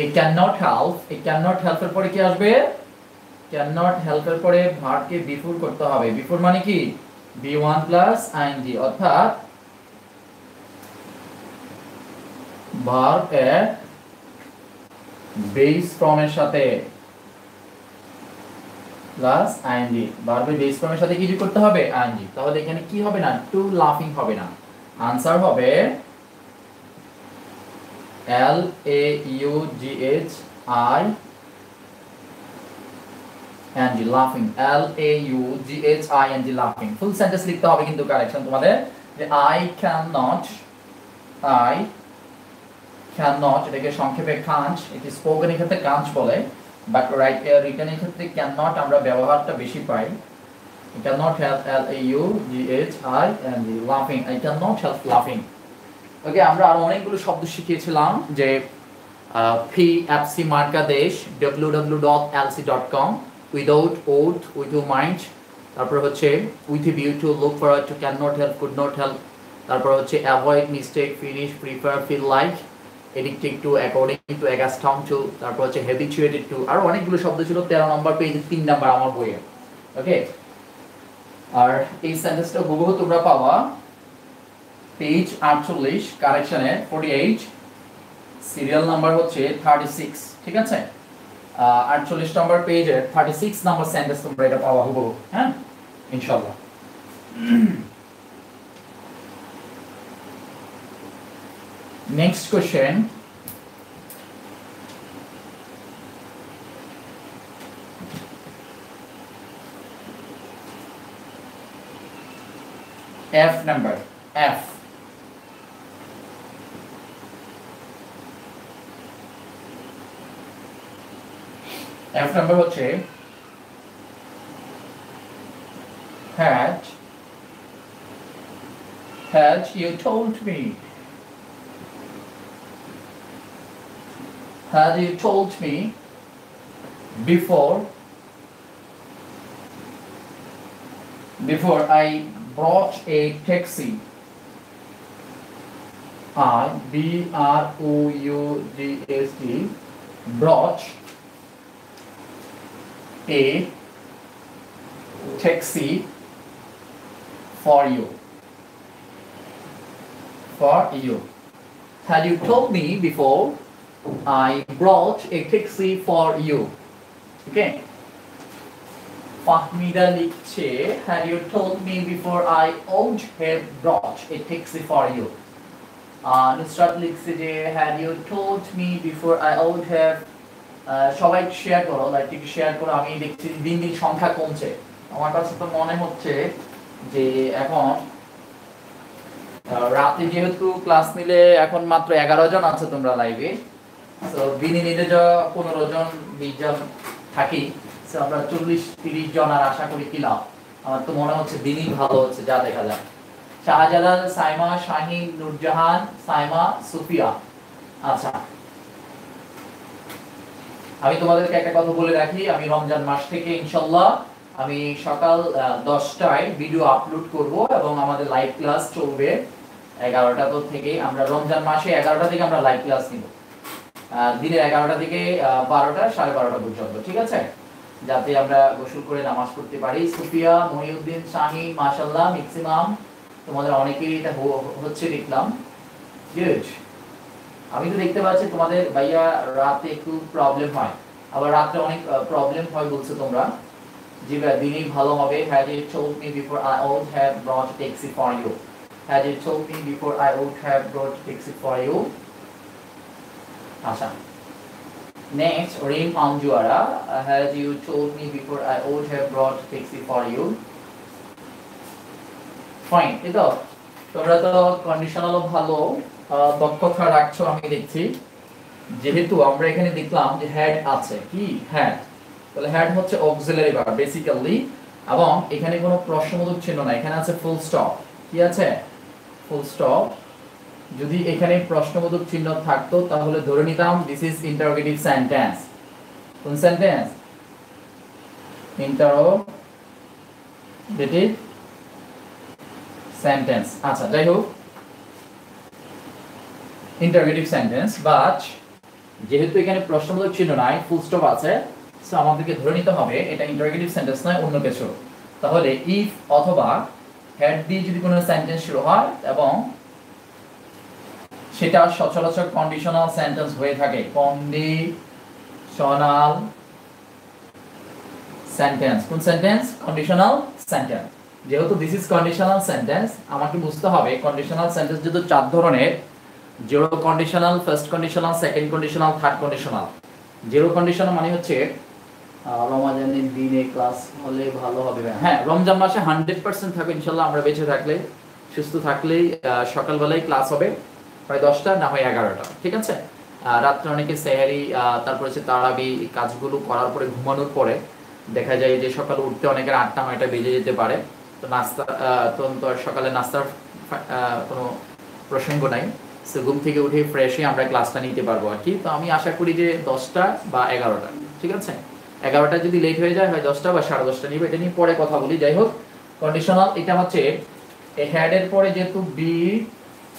এই ক্যান নট হেল্প এই ক্যান নট হেল্প এর পরে কি আসবে? ক্যান নট হেল্প এর পরে ভার্বকে বিফোর করতে হবে। বিফোর মানে কি? বি ওয়ান প্লাস আইএনজি অর্থাৎ ভার্ব এর বেস ফর্মের সাথে প্লাস আইএনজি ভার্বের বেস ফর্মের সাথে কি যোগ করতে হবে? আইএনজি তাহলে এখানে কি হবে না? টু লাফিং হবে না। আনসার হবে L A U G H I and the laughing L A U G H I N G laughing full sentence লিখতে হবে কিন্তু কারেকশন তোমাদের। যে I cannot, I cannot, এটাকে সংক্ষেপে কাঞ্চ এটি স্পোকেন এর ক্ষেত্রে কাঞ্চ বলে বাট রাইট রিটেন এর ক্ষেত্রে cannot আমরা ব্যবহারটা বেশি পাই। I cannot help, L A U G H I and the laughing I cannot help laughing ওকে আমরা আরও অনেকগুলো শব্দ শিখিয়েছিলাম যে ফি এফসি মার্কা দেশ W W dot LC dot com without oath with you mind তারপর হচ্ছে with view to look for to cannot help could not help তারপর হচ্ছে avoid mistake finish prefer feel like addicting to according to accustomed to তারপর হচ্ছে habituated two আর অনেকগুলো শব্দ ছিল, তেরো নম্বর পেজে তিন নাম্বার আমার বইয়ে। ওকে আর এই সেন্টেন্সটা হুবহু তোমরা পাওয়া পেজ আটচল্লিশ কারেকশনে ফোর্টি সিরিয়াল নাম্বার হচ্ছে থার্টি সিক্স ঠিক আছে? আটচল্লিশ নম্বর পেজে থার্টি সিক্স নাম্বার সেন্টেন্স তোমরা এটা পাওয়া হব হ্যাঁ? ইনশাল্লাহ next question F number F F number হচ্ছে had had you told me had you told me before before I brought a taxi. I B R O U G S T brought a taxi for you. For you. Had you told me before, I brought a taxi for you. Okay. Fahmida লিখছে had you told me before I would have brought a taxi for you uh, Nusrat লিখছে যে had you told me before I would have uh, সবাই share করো লাইকটিকে share করো আমি দেখছি দিন দিন সংখ্যা কমছে আমার কাছে তো মনে হচ্ছে যে এখন রাতে যেহেতু ক্লাস নিলে এখন মাত্র এগারো জন আছে তোমরা লাইভে তো দিনে নিলে পনেরো জন, বিশ জন থাকি। তো আমরা চল্লিশ, তিরিশ জন আর আশা করি কি লাভ? আমার তো মনে হচ্ছে দিনই ভালো হচ্ছে, যা দেখা যায় শাহজালাল, সাইমা নুরজাহান, সাইমা, সুফিয়া। আচ্ছা। আমি তোমাদেরকে একটা কথা বলে রাখি, আমি রমজান মাস থেকে ইনশাল্লাহ আমি সকাল দশটায় ভিডিও আপলোড করব এবং আমাদের লাইভ ক্লাস চলবে। এগারোটা থেকে আমরা রমজান মাসে এগারোটা থেকে আমরা লাইভ ক্লাস নিব। দিনের এগারোটা থেকে বারোটা, সাড়ে বারোটা পর্যন্ত, ঠিক আছে? যাতে আমরা গোসল করে নামাজ পড়তে পারি। সুফিয়া, মহিউদ্দিন, শাহি মাশাল্লাহ ম্যাক্সিমাম তোমাদের অনেকেই এটা হচ্ছে দেখলাম। আমি তো দেখতে পাচ্ছি তোমাদের ভাইয়া রাতে একটু প্রবলেম হয়। আবার রাতে অনেক প্রবলেম হয় বলছো তোমরা। জি ভাই, দিনই ভালো হবে। Had it told me before, I would have brought a taxi for you. Had it told me before, I would have brought a taxi আচ্ছা Next, Rim Anjuara, uh, had you told me before I would have brought taxi for you. Fine, তো। তোমরা তো কন্ডিশনালও ভালো। দক্ষতা রাখছো আমি দেখছি। যেহেতু আমরা এখানে দেখলাম যে হ্যাড আছে। কি? হ্যাড তাহলে হ্যাড হচ্ছে অক্সিলারি ভার্ব বেসিক্যালি এবং এখানে কোনো প্রশ্নবোধক চিহ্ন নাই। এখানে আছে ফুল স্টপ কি আছে? ফুল স্টপ যদি এখানে প্রশ্নবোধক চিহ্ন থাকতো, তাহলে ধরে নিতাম দিস ইজ ইন্টারোগেটিভ সেন্টেন্স কোন সেন্টেন্স ইন্টারোগেটিভ সেন্টেন্স আচ্ছা যাই হোক। ইন্টারোগেটিভ সেন্টেন্স বাট যেহেতু এখানে প্রশ্নবোধক চিহ্ন নাই ফুল স্টপ আছে সো আমাদেরকে ধরে নিতে হবে, এটা ইন্টারোগেটিভ সেন্টেন্স নয়, অন্য কিছু। তাহলে ইফ অথবা হ্যাড দিয়ে যদি কোনো সেন্টেন্স শুরু হয়, এবং সেটা সচরাচর কন্ডিশনাল সেন্টেন্স হয়ে থাকে। কন্ডিশনাল সেন্টেন্স কোন সেন্টেন্স কন্ডিশনাল সেন্টেন্স যেহেতু দিস ইজ কন্ডিশনাল সেন্টেন্স আমাকে বুঝতে হবে কন্ডিশনাল সেন্টেন্স যেহেতু চার ধরনের zero conditional first conditional second conditional third conditional zero conditional মানে হচ্ছে রমাজানের দিনে ক্লাস হলে ভালো হবে হ্যাঁ রমজান মাসে হান্ড্রেড পার্সেন্ট থাকবে ইনশাল্লাহ আমরা বেঁচে থাকলে সুস্থ থাকলেই সকালবেলায় ক্লাস হবে। প্রায় দশটা, না হয় এগারোটা, ঠিক আছে? রাত্রে অনেকে সেহারি তারপর হচ্ছে তারাবি কাজগুলো করার পরে ঘুমানোর পরে দেখা যায় যে সকালে উঠতে অনেকের আটটা, নয়টা বেজে যেতে পারে। তো নাস্তা তো সকালে নাস্তার কোনো প্রসঙ্গ নাই। সো ঘুম থেকে উঠে ফ্রেশ হয়ে আমরা ক্লাসটা নিতে পারব আর কি। তো আমি আশা করি যে দশটা বা এগারোটা, ঠিক আছে? এগারোটা যদি লেট হয়ে যায়, হয় দশটা বা সাড়ে দশটা নিবে, এটা নিয়ে পরে কথা বলি। যাই হোক কন্ডিশনাল এটা হচ্ছে হেডের পরে যেহেতু বি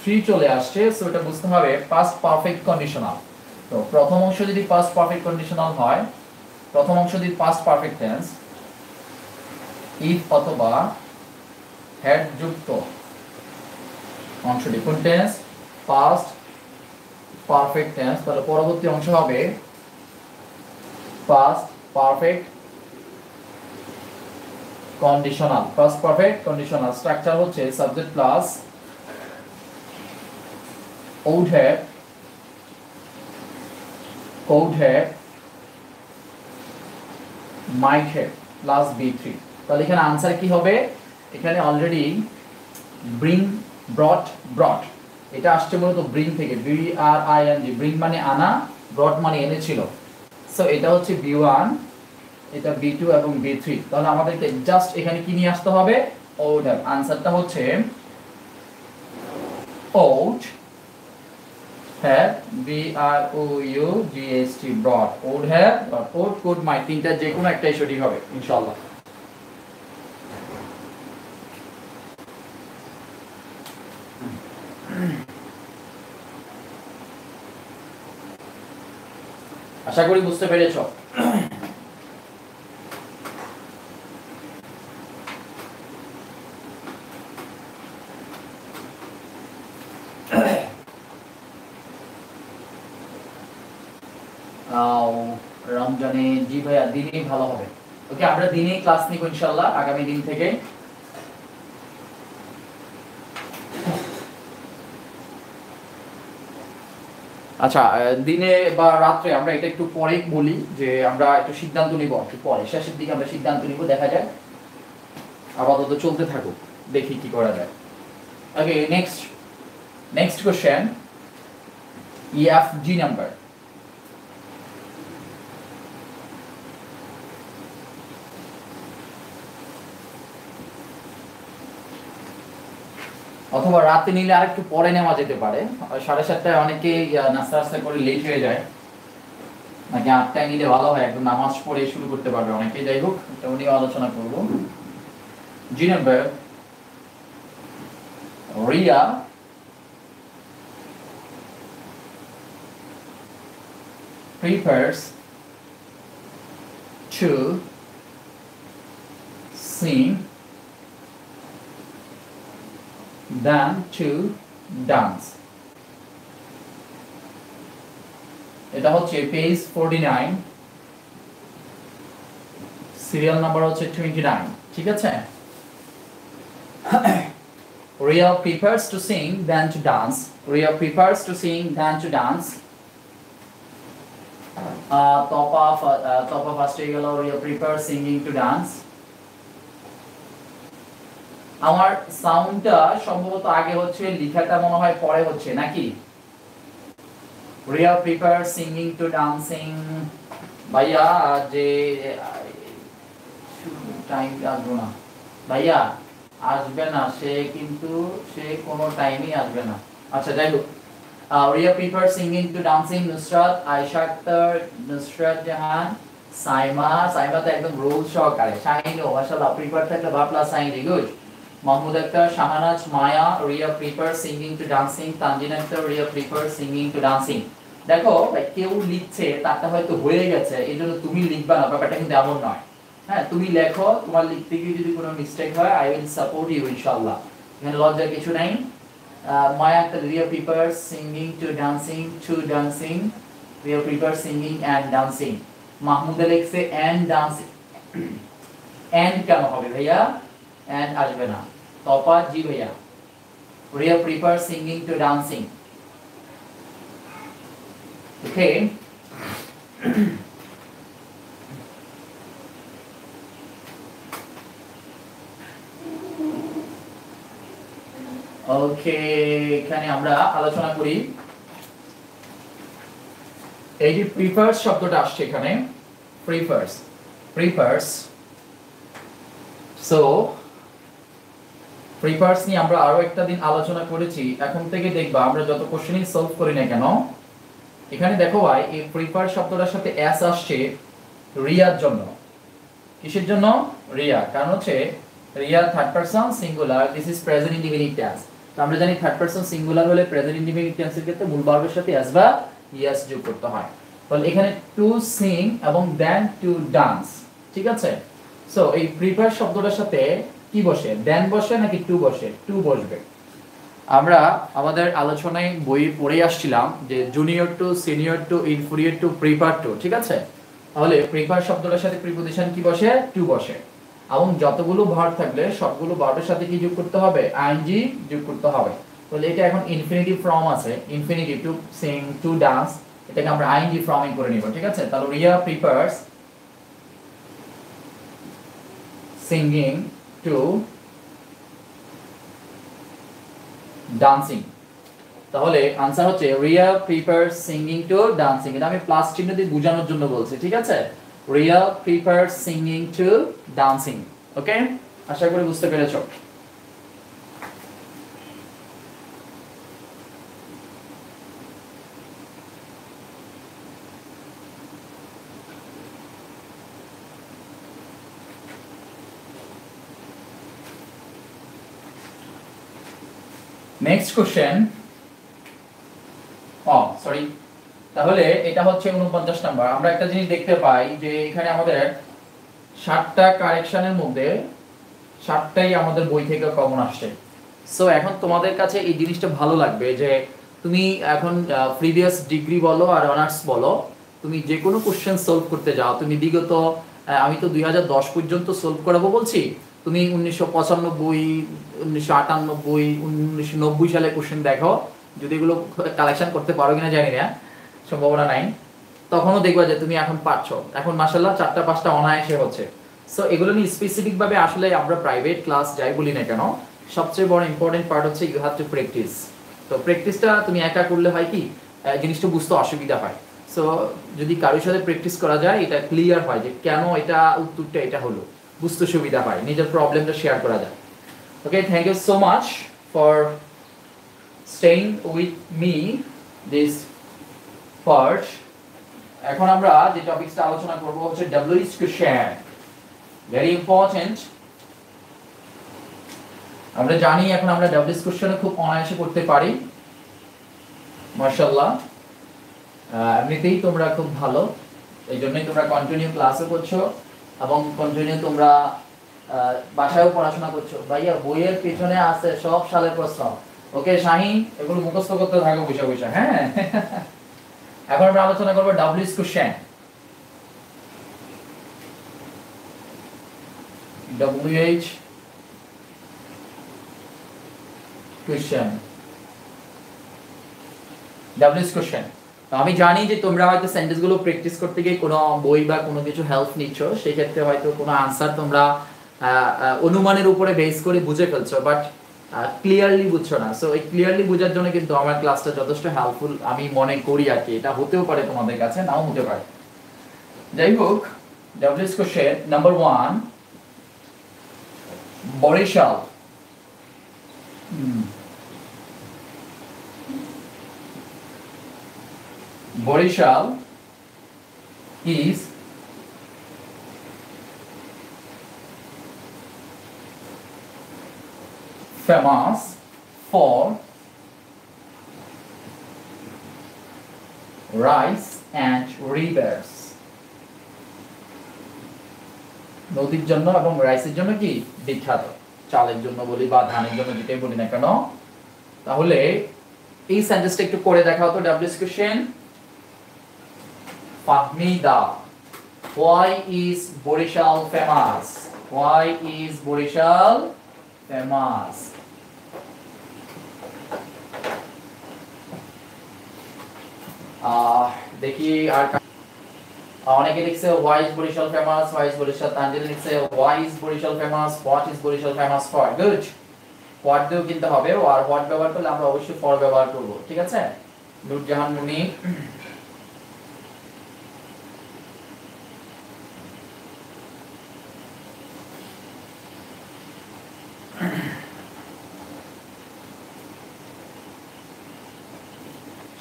থ্রি চলে আসছে সো এটা বুঝতে হবে পাস্ট পারফেক্ট কন্ডিশনাল তো প্রথম অংশ যদি পাস্ট পারফেক্ট কন্ডিশনাল হয়, প্রথম অংশ যদি পাস্ট পারফেক্ট টেন্স ইফ অথবা হেড যুক্ত অংশটি, কোন টেন্স পাস্ট পারফেক্ট টেন্স তাহলে পরবর্তী অংশ হবে past perfect conditional past perfect conditional structure হচ্ছে subject plus would have might have plus b3 তাহলে এখানে আনসার কি হবে? এখানে অলরেডি ব্রিং ব্রট ব্রট এটা আসছে মূলত ব্রিং থেকে B R I N G bring মানে আনা ব্রট মানে এনেছিল। সো এটা হচ্ছে বি ওয়ান এটা বি টু এবং বি থ্রি তাহলে আমাদেরকে জাস্ট এখানে কি নিয়ে আসতে হবে? ওড আনসারটা হচ্ছে would have B R O U G S T brought would have dot would could might তিনটা যে কোনো একটাই সঠিক হবে, ইনশাআল্লাহ। আশা করি বুঝতে পেরেছ আও, রমজানে জি ভাইয়া, দিনেই ভালো হবে। ওকে, আমরা দিনেই ক্লাস নিব ইনশাল্লাহ, আগামী দিন থেকে। আচ্ছা দিনে বা রাত্রে আমরা এটা একটু পরে বলি, যে আমরা একটু সিদ্ধান্ত নিব, একটু পরে। শেষের দিকে আমরা সিদ্ধান্ত নিব, দেখা যায় আপাতত চলতে থাকুক, দেখি কি করা যায়। Okay next next question E F G number অথবা রাতে নিলে আরেকটু পরে নেওয়া যেতে পারে। সাড়ে সাতটায় অনেকে নাস্তা নাস্তা করে লেট হয়ে যায়। নাকি আটটায় নিলে ভালো হয়, একদম নামাজ পড়ে শুরু করতে পারবে অনেকে। যাই হোক, এটা আলোচনা করব। Riya. prefers to sing than to dance এটা হচ্ছে পেজ 49 সিরিয়াল নাম্বার হচ্ছে 29 ঠিক prefers to sing than to dance. Ria prefers to sing than to dance. Uh, Topa, uh, Topa first গেল prefers singing to dance. আমার সাউন্ডটা সম্ভবত আগে হচ্ছে লেখাটা মনে হয় পরে হচ্ছে, নাকি? Riya prefer singing to dancing ভাইয়া, যে টাইম আসব না। ভাইয়া, আসবে না, সে কিন্তু, সে কোনো টাইমই আসবে না। আচ্ছা যাই হোক। Riya prefer singing to dancing Nusrat, Ayesha Akter, Nusrat Jahan, Saima Saima তো একদম রোল সহকারে। শাহিনও, মাশাআল্লাহ প্রিফার থাকলে plus sign good Mahmud Akter Shahanaj Maya Riya prefer singing to dancing Tanjin Akter Riya prefer singing to dancing দেখো কেউ লিখছে, তারটা হয়তো হয়ে গেছে, এই জন্য তুমি লিখবা না, ব্যাপারটা কিন্তু এমন নয়। হ্যাঁ তুমি লেখো, তোমার লিখতে গিয়ে যদি কোনো মিস্টেক হয় আই উইল সাপোর্ট ইউ ইনশাআল্লাহ। এখানে লজ্জার কিছু নাই। Maya Akter Riya prefer singing to dancing to dancing Riya prefer singing and dancing Mahmud লিখছে অ্যান্ড ডান্সিং অ্যান্ড কেন হবে, ভাইয়া? অ্যান্ড আসবে না। তপা জি ভাইয়া Riya prefer singing to dancing okay okay এখানে আমরা আলোচনা করি। এই যে প্রিফার্স শব্দটা আসছে এখানে। প্রিফার্স প্রিফার্স সো প্রিপার্স নিয়ে আমরা আরও একটা দিন আলোচনা করেছি। এখন থেকে দেখবা আমরা যত কোশ্চেনই সলভ করি না কেন, এখানে দেখো ভাই, এই প্রিপার শব্দটার সাথে এস আসছে রিয়ার জন্য। কিসের জন্য? রিয়া। কারণ হচ্ছে Riya third person singular this is present indefinite tense তো আমরা জানি থার্ড পারসন সিঙ্গুলার হলে প্রেজেন্ট ইনডিফিনিট টেন্সের ক্ষেত্রে মূল ভার্বের সাথে এস বা ইয়াস যোগ করতে হয়। তাহলে এখানে টু সিং এবং দেন টু ডান্স ঠিক আছে? সো এই প্রিপার শব্দটার সাথে কি বসে? দেন বসে নাকি টু বসে? টু বসবে। আমরা আমাদের আলোচনায় বই পড়ে আসছিলাম যে junior to senior to inferior to prefer to ঠিক আছে? তাহলে প্রিপার শব্দটার সাথে প্রিপোজিশন কি বসে? টু বসে। এবং যতগুলো ভার্ব থাকলে সবগুলো ভার্বের সাথে কি যোগ করতে হবে? আইএনজি যোগ করতে হবে। তাহলে এটা এখন ইনফিনিটিভ ফর্ম আছে। Infinitive to sing to dance এটাকে আমরা আইএনজি ফর্মিং করে নিব, ঠিক আছে? তাহলে Riya prefers singing to dancing তাহলে আনসার হচ্ছে Riya prefer singing to dancing এটা আমি প্লাস চিহ্ন দিয়ে বোঝানোর জন্য বলছি, ঠিক আছে? Riya prefer singing to dancing okay আশা করি বুঝতে পেরেছ। নেক্সট কোশ্চেন ও সরি তাহলে এটা হচ্ছে উনপঞ্চাশ নাম্বার। আমরা একটা জিনিস দেখতে পাই যে এখানে আমাদের ষাটটা কারেকশনের মধ্যে ষাটটাই আমাদের বই থেকে কমন আসছে। সো এখন তোমাদের কাছে এই জিনিসটা ভালো লাগবে যে তুমি এখন প্রিভিয়াস ডিগ্রি বলো আর অনার্স বলো, তুমি যে কোনো কোশ্চেন সলভ করতে যাও। তুমি বিগত আমি তো দুই হাজার দশ পর্যন্ত সলভ করাবো বলছি। তুমি উনিশশো পঁচানব্বই, উনিশশো আটানব্বই, উনিশশো নব্বই সালে কোশ্চেন দেখো। যদি এগুলো কালেকশন করতে পারো কিনা জানি না, সম্ভাবনা নাই। তখনও দেখবা যে তুমি এখন পারছ এখন মাসাল্লাহ চারটা পাঁচটা অনায়াসে হচ্ছে। সো এগুলো নিয়ে স্পেসিফিক ভাবে আসলে আমরা প্রাইভেট ক্লাস যাই বলি না কেন, সবচেয়ে বড় ইম্পর্টেন্ট পার্ট হচ্ছে ইউ হ্যাভ টু প্র্যাকটিস তো প্র্যাকটিসটা তুমি একা করলে হয় কি জিনিসটা বুঝতে অসুবিধা হয়। সো যদি কারোর সাথে প্র্যাকটিস করা যায়, এটা ক্লিয়ার হয় যে কেন এটা উত্তরটা, এটা হলো। বুঝতে সুবিধা হয় নিজের প্রবলেমটা শেয়ার করা যায়। Okay thank you so much for staying with me this part এখন আমরা যে টপিকসটা আলোচনা করব হচ্ছে ডাব্লিউএইচ কোশ্চেন ভেরি ইম্পর্টেন্ট আমরা জানি এখন আমরা ডাব্লিউএইচ কোশ্চেনে খুব অনায়াসে করতে পারি। মাশাআল্লাহ। এমনিতেই তোমরা খুব ভালো। এই জন্যই তোমরা কন্টিনিউ ক্লাসও করছ। এবং কন্টিনিউ তোমরা বাসায়ও পড়াশোনা করছ। ভাইয়া, বইয়ের পিছনে আছে সব সালের প্রশ্ন। ওকে শাহিন এগুলো মুখস্থ করতে থাকো বসে বসে হ্যাঁ? এখন আমরা আলোচনা করব WH question WH question WH question আমি জানি যে তোমরা হয়তো সেন্টেন্সগুলো প্র্যাকটিস করতে গিয়ে কোনো বই বা কোনো কিছু হেল্প নিচ্ছ সেই ক্ষেত্রে হয়তো কোনো আনসার তোমরা অনুমানের উপরে বেস করে বুঝে ফেলছো বাট ক্লিয়ারলি বুঝছ না। সো এই ক্লিয়ারলি বোঝার জন্য কিন্তু আমার ক্লাসটা যথেষ্ট হেল্পফুল আমি মনে করি আর কি। এটা হতেও পারে তোমাদের কাছে, নাও হতে পারে। যাই হোক WH question number one Barishal Borishal is famous for rice and rivers. নদীর জন্য এবং রাইসের জন্য কি? বিখ্যাত। চালের জন্য বলি বা ধানের জন্য যেটাই বলি না কেন? তাহলে এই সেন্টেন্সটা একটু করে দেখা হতো WH question Fahmida. Why is Borishal famous? Why is Borishal famous? দেখি আর অনেকে লিখছে বরিশাল ফেমাস ইজ বরিশাল? তানজিল লিখছে Barishal famous what is Barishal famous for good কিনতে হবে। আর হোয়াট ব্যবহার করলে আমরা অবশ্যই ফর ব্যবহার করব। ঠিক আছে? নুরজাহান মুনি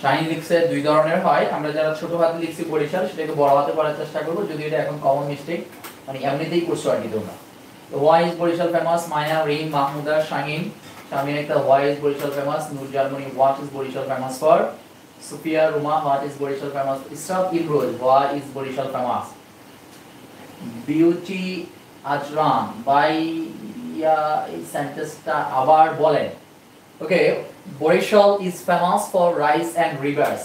শাহিন লিখছে দুই ধরনের হয়। আমরা যারা ছোট হাতে লিখছি বরিশাল সেটাকে বড় হাতে পড়ার চেষ্টা করব। যদি এটা এখন কমন মিস্টেক মানে এমনিতেই করছ আর কি তোমরা। তো why is Barishal famous Maya Rim Mahmuda Shahin Shamin একটা why is Barishal famous Nur Germany what is Barishal famous for Sufia Ruma what is Barishal famous Israf Ibroz why is Barishal famous Beauty Azran by এই সেন্টেন্সটা আবার বলেন। Okay Barishal is famous for rice and rivers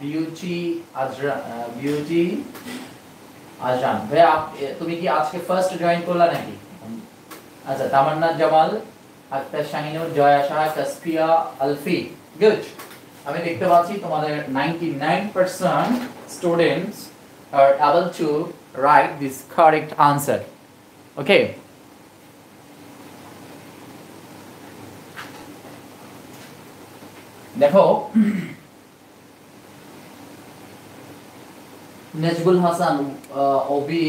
Beauty Azran Beauty Azran ভাই আপ- এ, তুমি কি আজকে first join করলা নাকি? আচ্ছা তামান্না জামাল আক্তার শাহিনুর জয়া শাহ কাসফিয়া আলফি গুড আমি দেখতে পাচ্ছি তোমাদের 99% students are able to write this correct answer. Okay দেখো। নাজবুল হাসান ওবি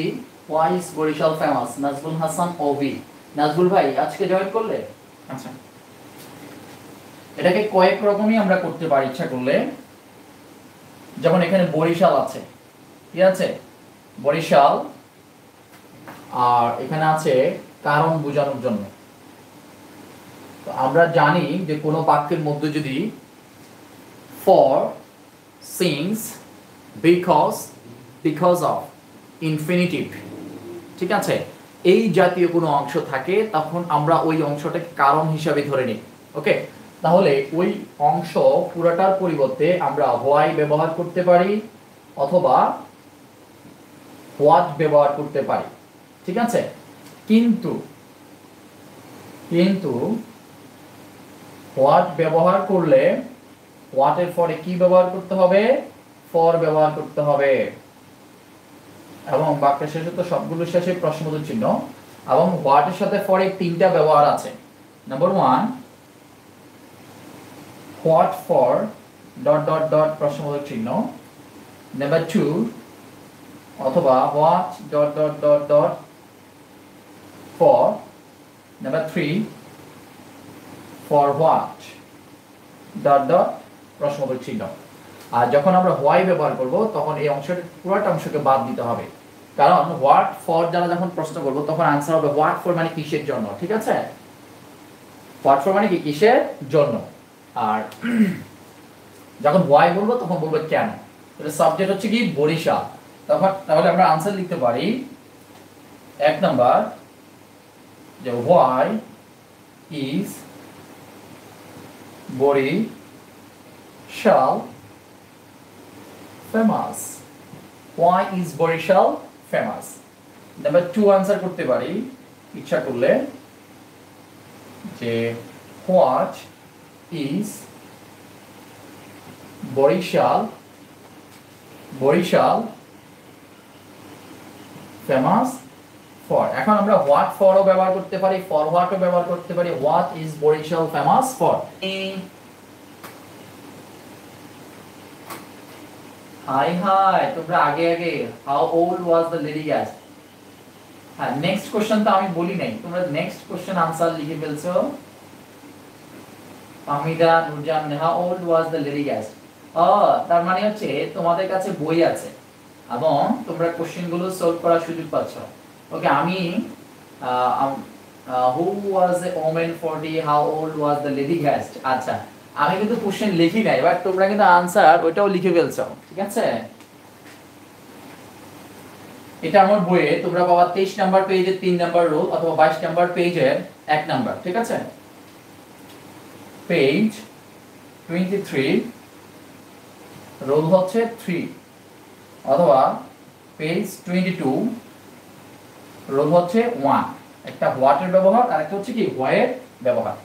ওয়াইস বরিশাল ফেমাস নাজবুল হাসান ওবি। নাজবুল ভাই আজকে জয়েন করলে? আচ্ছা। এটাকে কয়েক রকমই আমরা করতে পারি ইচ্ছা করলে। যেমন এখানে বরিশাল আছে। কি আছে? বরিশাল। আর এখানে আছে কারণ বোঝানোর জন্য। তো আমরা জানি যে কোনো বাক্যের মধ্যে যদি for since because because of infinitive ঠিক আছে? এই জাতীয় কোনো অংশ থাকে, তখন আমরা ওই অংশটাকে কারণ হিসাবে ধরে নিই। ওকে? তাহলে ওই অংশ পুরাটার পরিবর্তে আমরা হোয়াই ব্যবহার করতে পারি অথবা হোয়াট ব্যবহার করতে পারি। ঠিক আছে? কিন্তু কিন্তু হোয়াট ব্যবহার করলে হোয়াটের পরে কি ব্যবহার করতে হবে? ফর ব্যবহার করতে হবে। এবং বাক্যের শেষে তো সবগুলো শেষে প্রশ্নবোধক চিহ্ন। এবং হোয়াটের সাথে ফরে তিনটা ব্যবহার আছে। Number one what for dot dot dot প্রশ্নবোধক চিহ্ন। নাম্বার টু অথবা what dot dot dot dot for number three for what dot dot প্রশ্নবোধক চিহ্ন আর যখন আমরা হোয়াই ব্যবহার করব, তখন এই অংশটা পুরোটা অংশকে বাদ দিতে হবে। কারণ হোয়াট ফর যারা যখন প্রশ্ন করব, তখন আনসার হবে হোয়াট ফর মানে কিসের জন্য, ঠিক আছে? হোয়াট ফর মানে কি? কিসের জন্য। আর যখন হোয়াই বলব, তখন বলব কেন? সাবজেক্ট হচ্ছে কি? বরিশাল। তখন তাহলে আমরা আনসার লিখতে পারি এক নাম্বার যে why is Barishal. Famous. Why is Barishal famous? Number two answer করতে পারি, ইচ্ছা করলে, যে what is Barishal Barishal famous for এখন আমরা হোয়াট ফরও ব্যবহার করতে পারি ফর হোয়াটও ব্যবহার করতে পারি what is Barishal famous for hi hi, তোমরা আগে আগে how old was the lady guest হ্যাঁ নেক্সট কোশ্চেন তো আমি বলি নাই। তোমরা নেক্সট কোশ্চেন আনসার লিখে ফেলছো। Fahmida Nurjan how old was the lady guest ও তার মানে হচ্ছে তোমাদের কাছে বই আছে এবং তোমরা কোশ্চেনগুলো সলভ করার সুযোগ পাচ্ছ। ওকে, আমি who was a woman for the how old was the lady guest আচ্ছা আমি কিন্তু কোশ্চেন লিখি নাই বাট তোমরা কিন্তু আনসার ওইটাও লিখে ফেলছো, ঠিক আছে? এটা আমার বইয়ে, তোমরা পাবা তেইশ নাম্বার পেজের তিন নাম্বার রোল অথবা বাইশ নাম্বার পেজের এক নাম্বার, ঠিক আছে? পেজ টোয়েন্টি থ্রি রোল হচ্ছে থ্রি অথবা পেজ টোয়েন্টি টু রোল হচ্ছে ওয়ান একটা হোয়াটের ব্যবহার আর একটা হচ্ছে কি হোয়ের ব্যবহার।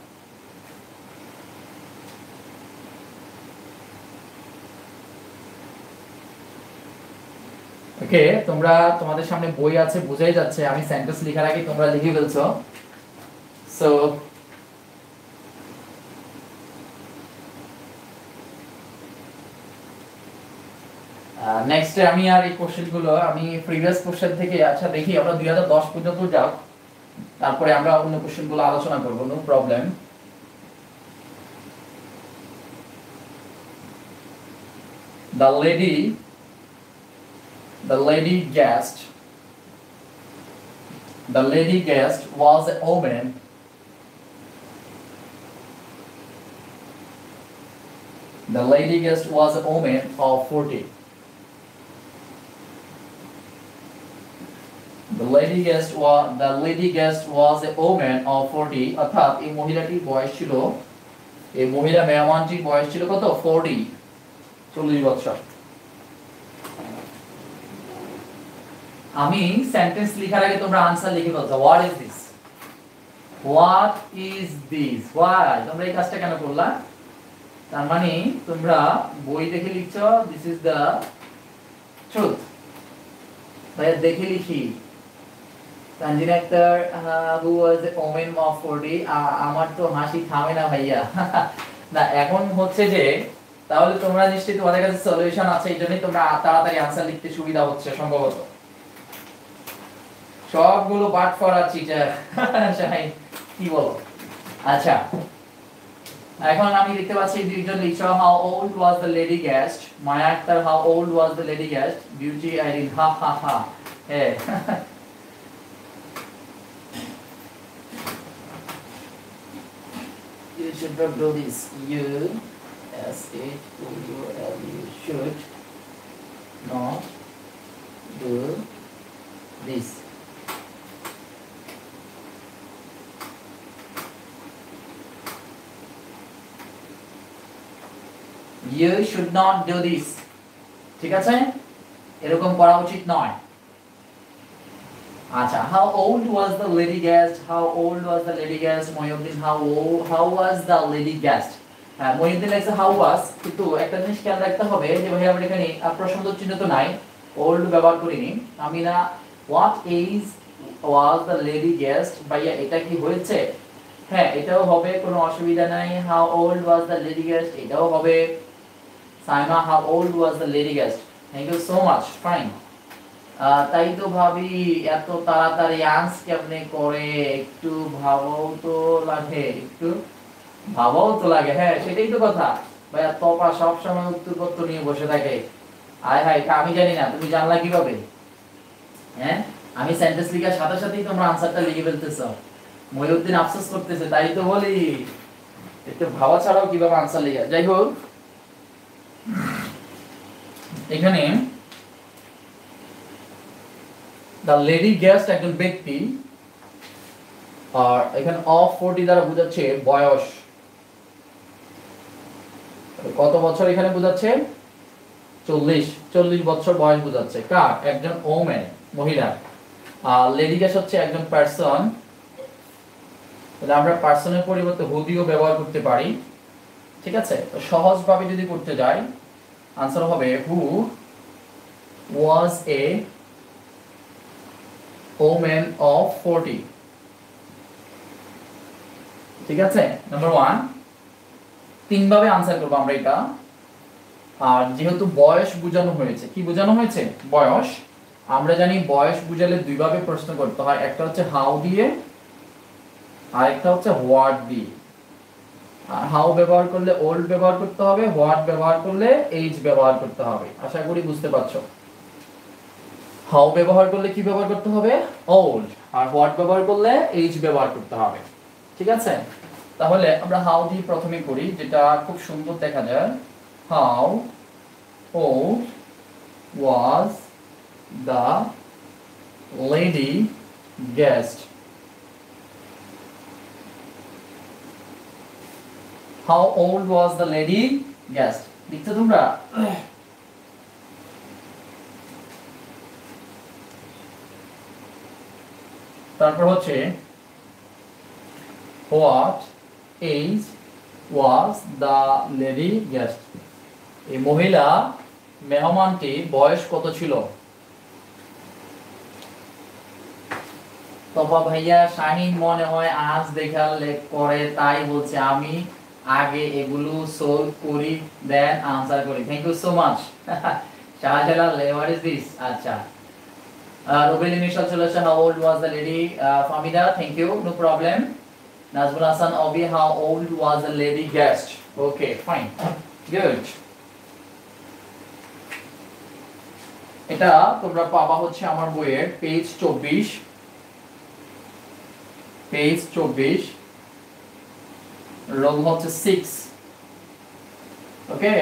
ওকে, তোমরা তোমাদের সামনে বই আছে যাচ্ছে, আমি সেন্টেন্স লেখার আগে তোমরা লিখে ফেলছো। সো আমি আর এই আমি প্রিভিয়াস কোশ্চেন থেকে আচ্ছা দেখি, আমরা দুই হাজার দশ পর্যন্ত যাও তারপরে আমরা অন্য কোশ্চেনগুলো আলোচনা করব no problem the lady the lady guest the lady guest was a woman the lady guest was a woman of 40 the lady guest was the lady guest was a woman of 40 অর্থাৎ এই মহিলাটির বয়স ছিল এই মহিলা মেহমানটির বয়স ছিল কত 40 40 বছর আমি সেন্টেন্স লেখার আগে তোমরা আনসার লিখে বলছো what is this what is this why তোমরা এই কাজটা কেন করলা? তার মানে তোমরা বই দেখে লিখছো দিস ইজ দ্য ট্রুথ ভাইয়া দেখে লিখি। Tanjin Akter who was woman of 40 আমার তো হাসি থামে না ভাইয়া। না, এখন হচ্ছে যে, তাহলে তোমরা নিশ্চয়ই তোমাদের কাছে সলিউশন আছে, এই জন্যই তোমরা তাড়াতাড়ি আনসার লিখতে সুবিধা হচ্ছে সম্ভবত। সবগুলো করা টিচার শাহিন, কি বলো? আচ্ছা এখন আমি দেখতে পাচ্ছি দুইজন লিখছো how old was the lady guest Maya Akter how old was the lady guest Beauty Irin, হা হা হা। হ্যাঁ you should not do this. You, s, h, o, u, l, you should not do this. You should not do this ঠিক আছে এরকম করা উচিত নয় আচ্ছা how old was the lady guest how old was the lady guest Mohiuddin how was the lady guest হ্যাঁ মহিউদ্দিন লেখছে how was কিন্তু একটা জিনিস খেয়াল রাখতে হবে যে ভাই আমরা এখানে প্রশ্ন চিহ্ন তো নাই ওল্ড ব্যবহার করিনি আমি না what age was the lady guest ভাইয়া এটা কি হয়েছে হ্যাঁ এটাও হবে কোনো অসুবিধা নাই how old was the lady guest এটাও হবে Saima, how old was the lady guest? Thank you so much, fine. তাই তো ভাবি, এত তাড়াতাড়ি আন্স কেমনে করে? একটু ভাবাও তো লাগে, একটু ভাবাও তো লাগে। হ্যাঁ সেটাই তো কথা। ভাইয়া, তপা সবসময় উত্তরপত্র নিয়ে বসে থাকে। আয় হায় আমি জানি না, তুমি জানলা কীভাবে? হ্যাঁ আমি সেন্টেন্স লিখার সাথে সাথেই তোমরা আনসারটা লিখে ফেলতেছ। মহিউদ্দিন আফসোস করতেছে, তাই তো বলি। একটু ভাবা ছাড়াও কীভাবে আনসার লিখা? যাই হোক এখানে দ্য লেডি গেস্ট একজন ব্যক্তি, আর এখানে অফ ফোরটি দ্বারা বোঝাচ্ছে বয়স। কত বছর এখানে বোঝাচ্ছে? চল্লিশ। চল্লিশ বছর বয়স বোঝাচ্ছে। কার? একজন ওমেন মহিলা। আর লেডি গেস্ট হচ্ছে একজন পার্সন তাহলে আমরা পার্সনের পরিবর্তে হুদিও ব্যবহার করতে পারি। ঠিক আছে? তো সহজভাবে যদি করতে যাই আনসার হবে who was a woman of forty ঠিক আছে? নাম্বার ওয়ান তিনভাবে আনসার করব আমরা এটা। আর যেহেতু বয়স বোঝানো হয়েছে, কি বোঝানো হয়েছে? বয়স। আমরা জানি বয়স বুঝালে দুইভাবে প্রশ্ন করতে হয়। একটা হচ্ছে হাউ দিয়ে আর একটা হচ্ছে হোয়াট দিয়ে। আর হাউ ব্যবহার করলে ওল্ড ব্যবহার করতে হবে হোয়াট ব্যবহার করলে এইজ ব্যবহার করতে হবে। আশা করি বুঝতে পারছ। হাউ ব্যবহার করলে কি ব্যবহার করতে হবে? ওল্ড আর হোয়াট ব্যবহার করলে এইজ ব্যবহার করতে হবে। ঠিক আছে? তাহলে আমরা হাউ দিয়ে প্রথমে করি, যেটা খুব সুন্দর দেখা যায়। How old was the lady guest how old was the lady guest লিখছো তোমরা। তারপর হচ্ছে what age was the lady guest এই মহিলা মেহমানটি বয়স কত ছিল? তপা ভাইয়া শাহিন মনে হয় আজ দেখা করে তাই বলছে, আমি আগে এগুলো সলভ করি দেন আনসার করি। Thank you so much Shahjalal what is this আচ্ছা। রুবেলি মিশাল চলে আসে how old was the lady Famida thank you no problem Nazmul Hasan, Obi how old was the lady guest okay fine good এটা তোমরা পাবা হচ্ছে আমার বইয়ের পেজ চব্বিশ। পেজ চব্বিশ। রোল হচ্ছে সিক্স ওকে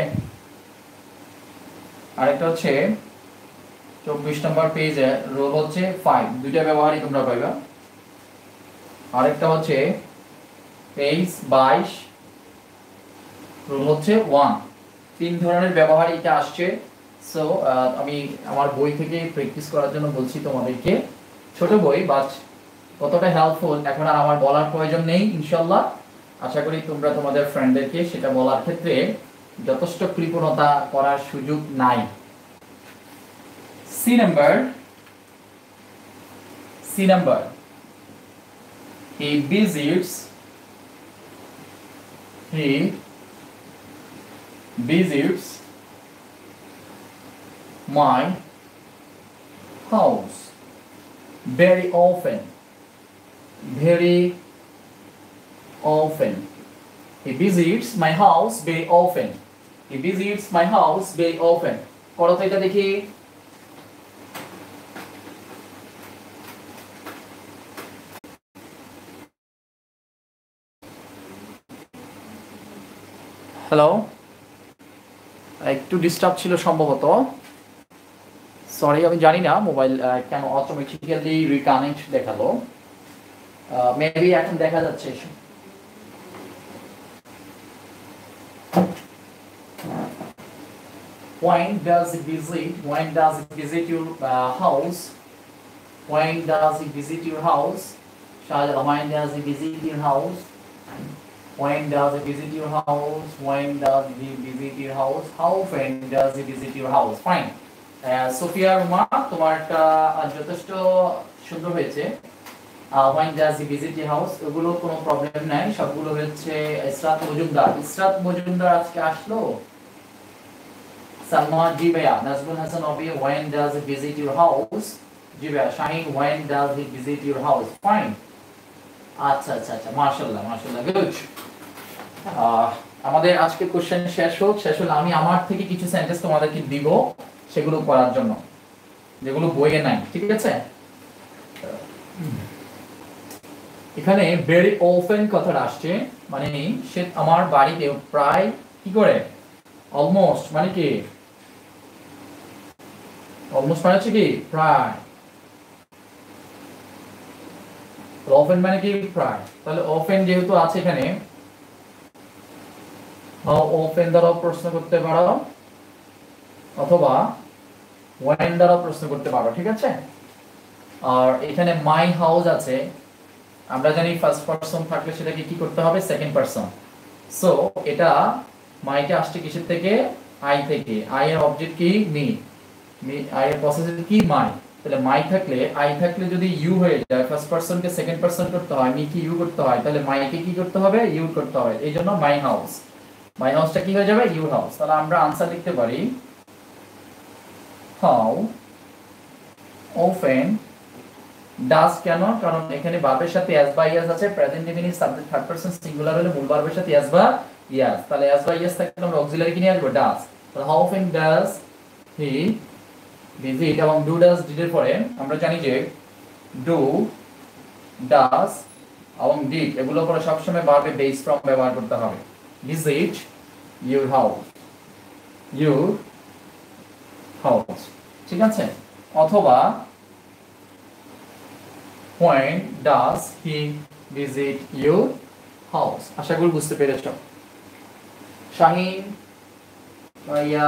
আরেকটা হচ্ছে চব্বিশ নম্বর পেজে রোল হচ্ছে ফাইভ দুইটা ব্যবহারই তোমরা পাইবা। আরেকটা হচ্ছে পেজ বাইশ রোল হচ্ছে ওয়ান তিন ধরনের ব্যবহার এটা আসছে। সো আমি আমার বই থেকে প্র্যাকটিস করার জন্য বলছি তোমাদেরকে। ছোট বই বাট কতটা হেল্পফুল এখন আর আমার বলার প্রয়োজন নেই, ইনশাল্লাহ। আশা করি তোমরা তোমাদের ফ্রেন্ডদেরকে সেটা বলার ক্ষেত্রে যথেষ্ট কৃপণতা করার সুযোগ নাই। C number C number he visits he visits my house very often, very often. He visits my house very often. He visits my house very often. করো এটা দেখি হ্যালো একটু ডিস্টার্ব ছিল সম্ভবত। সরি আমি জানি না মোবাইল কেন অটোমেটিক্যালি রিকানেক্ট দেখাল। মেবি এখন দেখা যাচ্ছে। When does he visit? When does he visit your uh, house? When does he visit your house? Shahjala, when does he visit your house? When does he visit your house? When does he visit your house? How often does he visit your house? Fine. Sofia Ruma তোমারটা যথেষ্ট সুন্দর হয়েছে when does he visit your house ওগুলো কোনো problem নাই সবগুলো হচ্ছে ইসরাত মজুমদার ইসরাত মজুমদার আজকে আসলো জি ভাইয়া Nazmul Hasan Obi when does he visit your house জি ভাইয়া Shahin when does he visit your house fine আচ্ছা আচ্ছা আচ্ছা মাশাআল্লাহ মাশাআল্লাহ গুড আমাদের আজকে কোশ্চেন শেষ হোক, শেষ হলে আমি আমার থেকে কিছু সেন্টেন্স তোমাদেরকে দিব সেগুলো করার জন্য, যেগুলো বইয়ে নাই, ঠিক আছে? এখানে ভেরি ওপেন কথাটা আসছে মানে সে আমার বাড়িতে প্রায় কি করে? অলমোস্ট মানে কি? অলমোস্ট মানে হচ্ছে কি? প্রায়। ওপেন মানে কি? প্রায়। তাহলে ওপেন যেহেতু আছে এখানে ওপেন দ্বারাও প্রশ্ন করতে পারো, অথবা ওয়েন দ্বারাও প্রশ্ন করতে পারো, ঠিক আছে? আর এখানে মাই হাউস আছে। আমরা জানি ফার্স্ট পারসন থাকলে সেটাকে কি করতে হবে? সেকেন্ড পারসন সো এটা মাইটা আসছে কিসের থেকে? আই থেকে। আই এর অবজেক্ট কি? মি আই এর পসেসিভ কি মাই? তাহলে মাই থাকলে, আই থাকলে যদি ইউ হয়ে যায় ফার্স্ট পারসনকে সেকেন্ড পারসন করতে হয়, মি কি ইউ করতে হয়, তাহলে মাইকে কি করতে হবে? ইউ করতে হবে। এই জন্য মাই হাউস। মাই হাউসটা কি হয়ে যাবে? You house. তাহলে আমরা আনসার লিখতে পারি, হাউ often ডাস কেন? কারণ এখানে ভার্বের সাথে অ্যাজ বা ইয়াস আছে present indefinite subject third person singular হলে মূল ভার্বের সাথে অ্যাজ বা ইয়াস তাহলে অ্যাজ বা ইয়াস থাকলে আমরা অক্সিলারি কি নিয়ে আসব, ডাস। তাহলে how often does he visit এবং ডু ডাস ডিড এর পরে আমরা জানি যে ডু ডাস এবং ডিড এগুলো পরে সবসময় ভার্বে বেস ফ্রম ব্যবহার করতে হবে। Visit your house your house ঠিক আছে? অথবা when does he visit your house আশা করি বুঝতে পেরেছ। শাহিন ভাইয়া,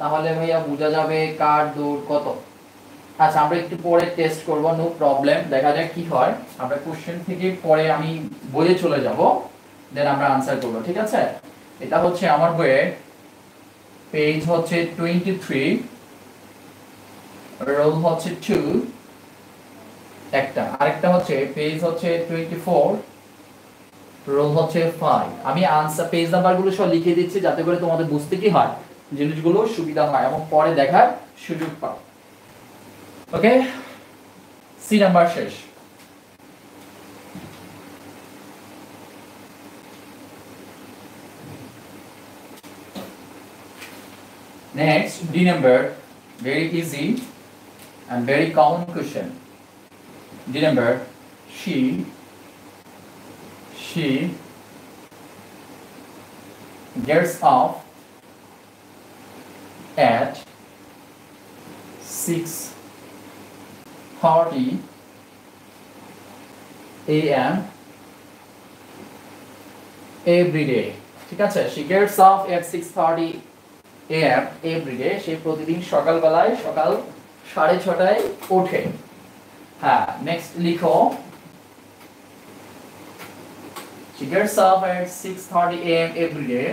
তাহলে ভাইয়া বোঝা যাবে কার দূর কত। আচ্ছা আমরা একটু পরে টেস্ট করব নো প্রবলেম দেখা যাক কি হয়। আমরা কোশ্চেন থেকে পরে আমি বইয়ে চলে যাব দেন আমরা আনসার করব, ঠিক আছে? এটা হচ্ছে আমার বইয়ে পেজ হচ্ছে টোয়েন্টি থ্রি রোল হচ্ছে টু একটা। আরেকটা হচ্ছে পেজ হচ্ছে টোয়েন্টি ফোর রোল হচ্ছে ফাইভ আমি আনসার পেজ নাম্বারগুলো সব লিখে দিচ্ছি, যাতে করে তোমাদের বুঝতে কি হয়। জিনিসগুলো সুবিধা হয় এবং পরে দেখার সুযোগ পাও ওকে সি নাম্বার শেষ Next, D number, very easy. and very common question. Remember, she she gets off at 6:30 a.m. every day ঠিক আছে she gets off at 6:30 a.m. every day সে প্রতিদিন সকালবেলায় সকাল সাড়ে ছটায় ওঠে হ্যাঁ নেক্সট লিখো she gets off at 6:30 a.m. every day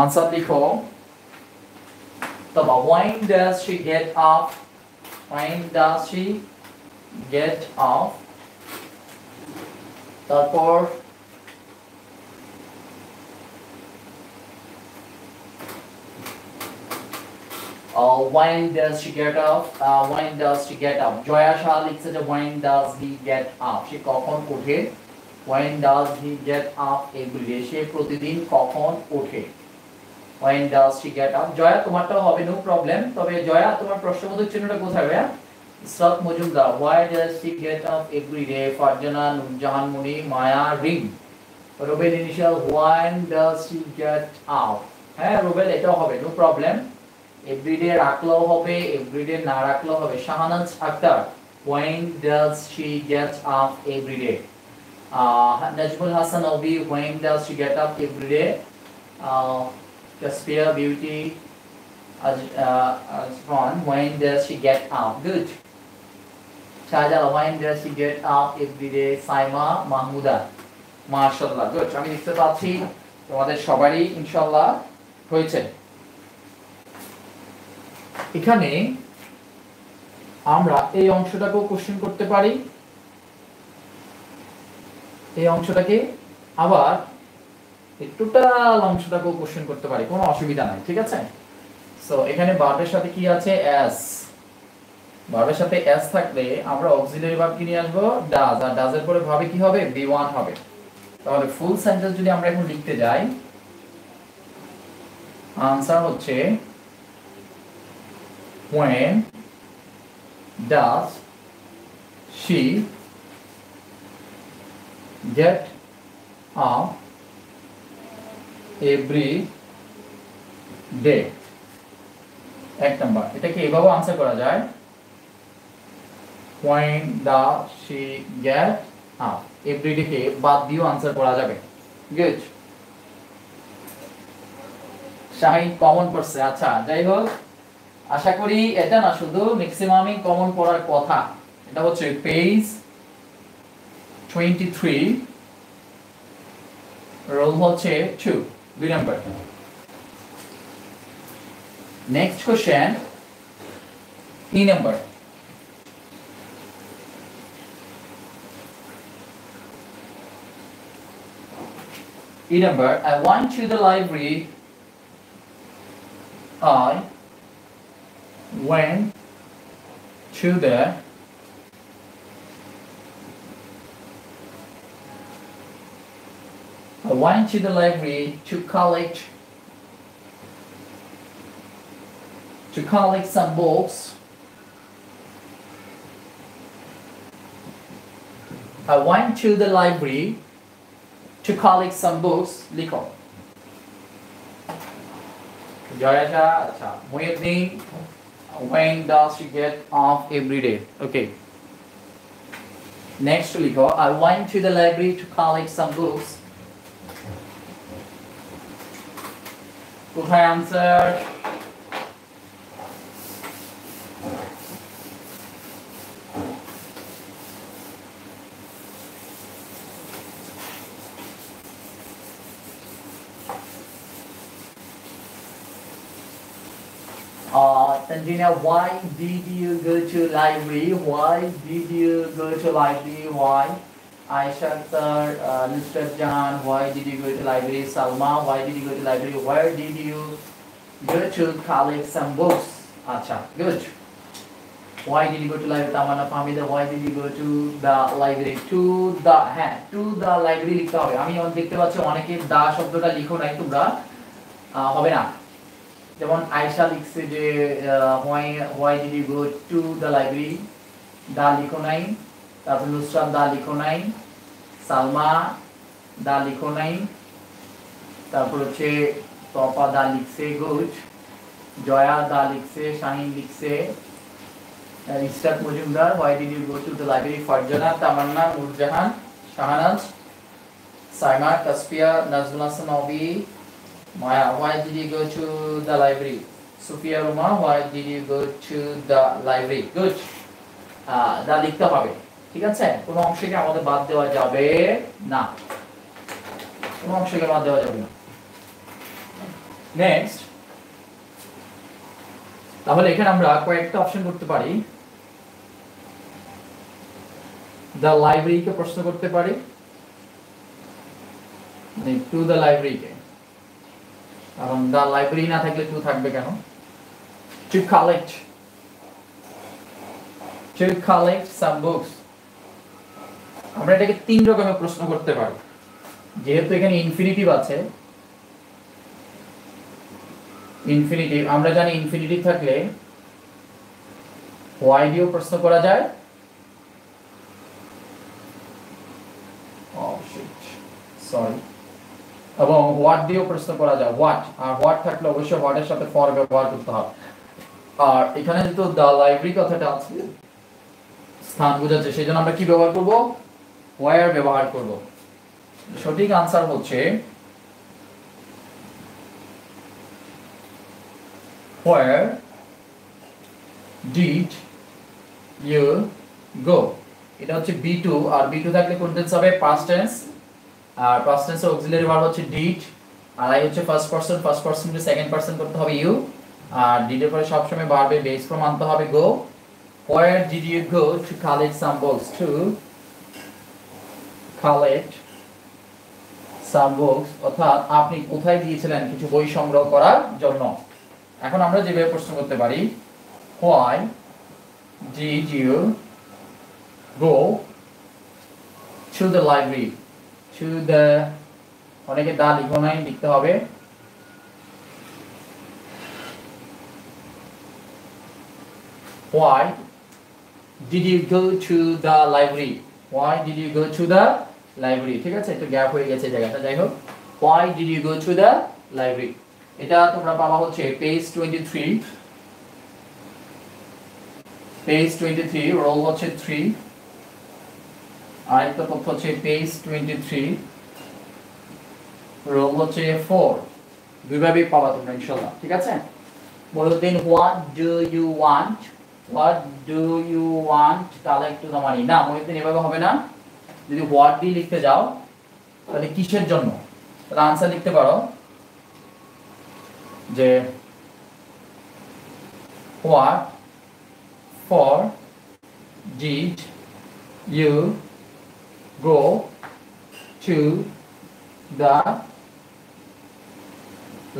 answer লিখো তবে when does she get up when does she get off তারপর Uh, when does she get up? Uh, when does she get up? Jaya Shah লিখছে যে when does he get up? সে কখন ওঠে? When does he get up every day? সে প্রতিদিন কখন ওঠে? When does she get up? Jaya তোমারটাও হবে নো প্রবলেম তবে জয়া তোমার প্রশ্নবোধক চিহ্নটা কোথায় ভাইয়া? Israt Majumdar why does she get up every day? Farzana Nurjahan Muni Maya Ring Robel initial when does she get up? হ্যাঁ রোবেল এটাও হবে নো প্রবলেম এভরিডে রাখলেও হবে এভরিডে না রাখলেও হবে Shahanaj Akter she get up every day uh, Najmul Hassan Obi when does she get up every day uh, Caspia Beauty as uh, Asfan when does she get up good Shahjala when does she get up every day Saima Mahmuda মাশাআল্লাহ good আমি দেখতে পাচ্ছি তোমাদের সবারই ইনশাআল্লাহ হয়েছে এখানে আমরা এই অংশটাকেও কোশ্চেন করতে পারি এই অংশটাকে আবার এই অংশটাকেও কোশ্চেন করতে পারি, কোনো অসুবিধা নাই, ঠিক আছে? সো এখানে ভার্বের সাথে কি আছে? এস ভার্বের সাথে এস থাকলে আমরা অক্সিলারি ভার্ব কি নিয়ে আসব? ডাজ আর ডাজের পরে ভাবে কি হবে? বি ওয়ান হবে। তাহলে ফুল সেন্টেন্স যদি আমরা এখন লিখতে যাই আনসার হচ্ছে when does she get up every day. এক নাম্বার। এটাকে এভাবে আনসার করা যায়। When does she, get up every day কে বাদ দিয়েও আনসার করা যাবে। গুড শাহিন কমন পড়ছে আচ্ছা যাই হোক। আশা করি এটা না, শুধু ম্যাক্সিমামই কমন পড়ার কথা। এটা হচ্ছে পেজ 23 রোল হচ্ছে 2 দুই number next question E number E number, I went to the library. I went to the I went to the library to collect to collect some books. I went to the library to collect some books, Liko. Jayaja, when does she get off every day? Okay. Next, Liko, I went to the library to collect some books. Pochám se. Uh, why did you go to library? Why did you go to library? Why? Aisha uh, Mr. John, why did you go to library? Salma, why did you go to library? Where did you go to collect some books? Acha, good. why did you go to library Tamannaah Fahmida why did you go to the library to the হ্যাঁ to the library লিখতে হবে আমি দেখতে পাচ্ছি অনেকে দা শব্দটা লিখো নাই তোমরা হবে না যেমন আয়শা লিখছে যে why why did you go to the library দা লিখো নাই তারপর নুসরাত দা লিখো নাই সালমা দা লিখো নাই তারপর হচ্ছে তপা দা লিখছে গুড জয়া দা লিখছে, শাহিন লিখছে Istak Majumdar, why did you go library Farzana Tamanna, Nurjahan, Shahanaj, Saima Kaspia Nazmul Hasan, Nabi, Maya, why did you go the library? Sufia, Ruma, why did you go to the library? Good the লিখতে হবে। ঠিক আছে? কোনো অংশকে আমাদের বাদ দেওয়া যাবে না। কোনো অংশকে বাদ দেওয়া যাবে না। নেক্সট তাহলে এখানে আমরা কয়েকটা অপশন করতে পারি। দ্য লাইব্রেরিকে প্রশ্ন করতে পারি। মানে টু দ্য লাইব্রেরিকে কারণ দ্য লাইব্রেরি না থাকলে টু থাকবে কেন? To collect to collect some books আমরা এটাকে তিন রকমের প্রশ্ন করতে পারি। যেহেতু এখানে ইনফিনিটিভ আছে ইনফিনিটিভ আমরা জানি ইনফিনিটিভ থাকলে হোয়াই দিয়েও প্রশ্ন করা যায়। সরি এবং হোয়াট দিয়েও প্রশ্ন করা যায়। হোয়াট আর হোয়াট থাকলে অবশ্যই হোয়াটের সাথে ফর ব্যবহার করতে হবে। আর এখানে যেহেতু দ্য লাইব্রেরি কথাটা আছে, স্থান বোঝাচ্ছে, সেই জন্য আমরা কি ব্যবহার করব? ওয়ার ব্যবহার করব। সঠিক আনসার হচ্ছে where did you go? এটা হচ্ছে b2 আর b2 থাকলে কোন টেন্স হবে আর ভার্ব হচ্ছে did, আর আই হচ্ছে first person first second person করতে হবে you, আর did এর পরে সব সময় ভার্বে বেস ফর্ম আনতে হবে go where did you go to collect some collect some books অর্থাৎ আপনি কোথায় দিয়েছিলেন কিছু বই সংগ্রহ করার জন্য। এখন আমরা যেভাবে প্রশ্ন করতে পারি why did you go to the library to the অনেকে দা লিখো নাই, লিখতে হবে। Why did you go to the library why did you go to the library, ঠিক আছে? একটু গ্যাপ হয়ে গেছে জায়গাটা। যাই হোক, why did you go to the library? এটা তোমরা পাবা হচ্ছে পেজ 23 পেজ 23 রোল হচ্ছে 3 আরেকটা তথ্য হচ্ছে পেজ 23 রোল হচ্ছে 4 দুইভাবেই পাবা তোমরা, ইনশাআল্লাহ, ঠিক আছে? Mohiuddin what do you want what do you want তাহলে একটু দ্য মানি না মহিউদ্দিন এভাবে হবে না। যদি হোয়াট দিয়ে লিখতে যাও, তাহলে কিসের জন্য? তাহলে আনসার লিখতে পারো যে what for did you go to the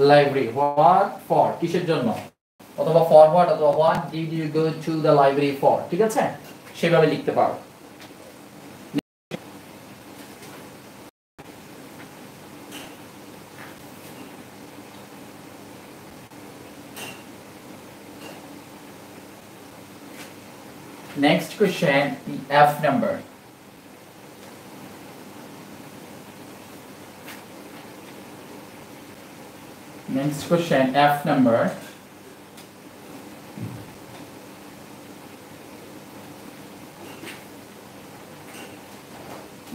library what for কিসের জন্য? অথবা ফর হোয়াট অথবা what did you go to the library for ঠিক আছে? সেভাবে লিখতে পারো। Next question, the F number. Next question, F number.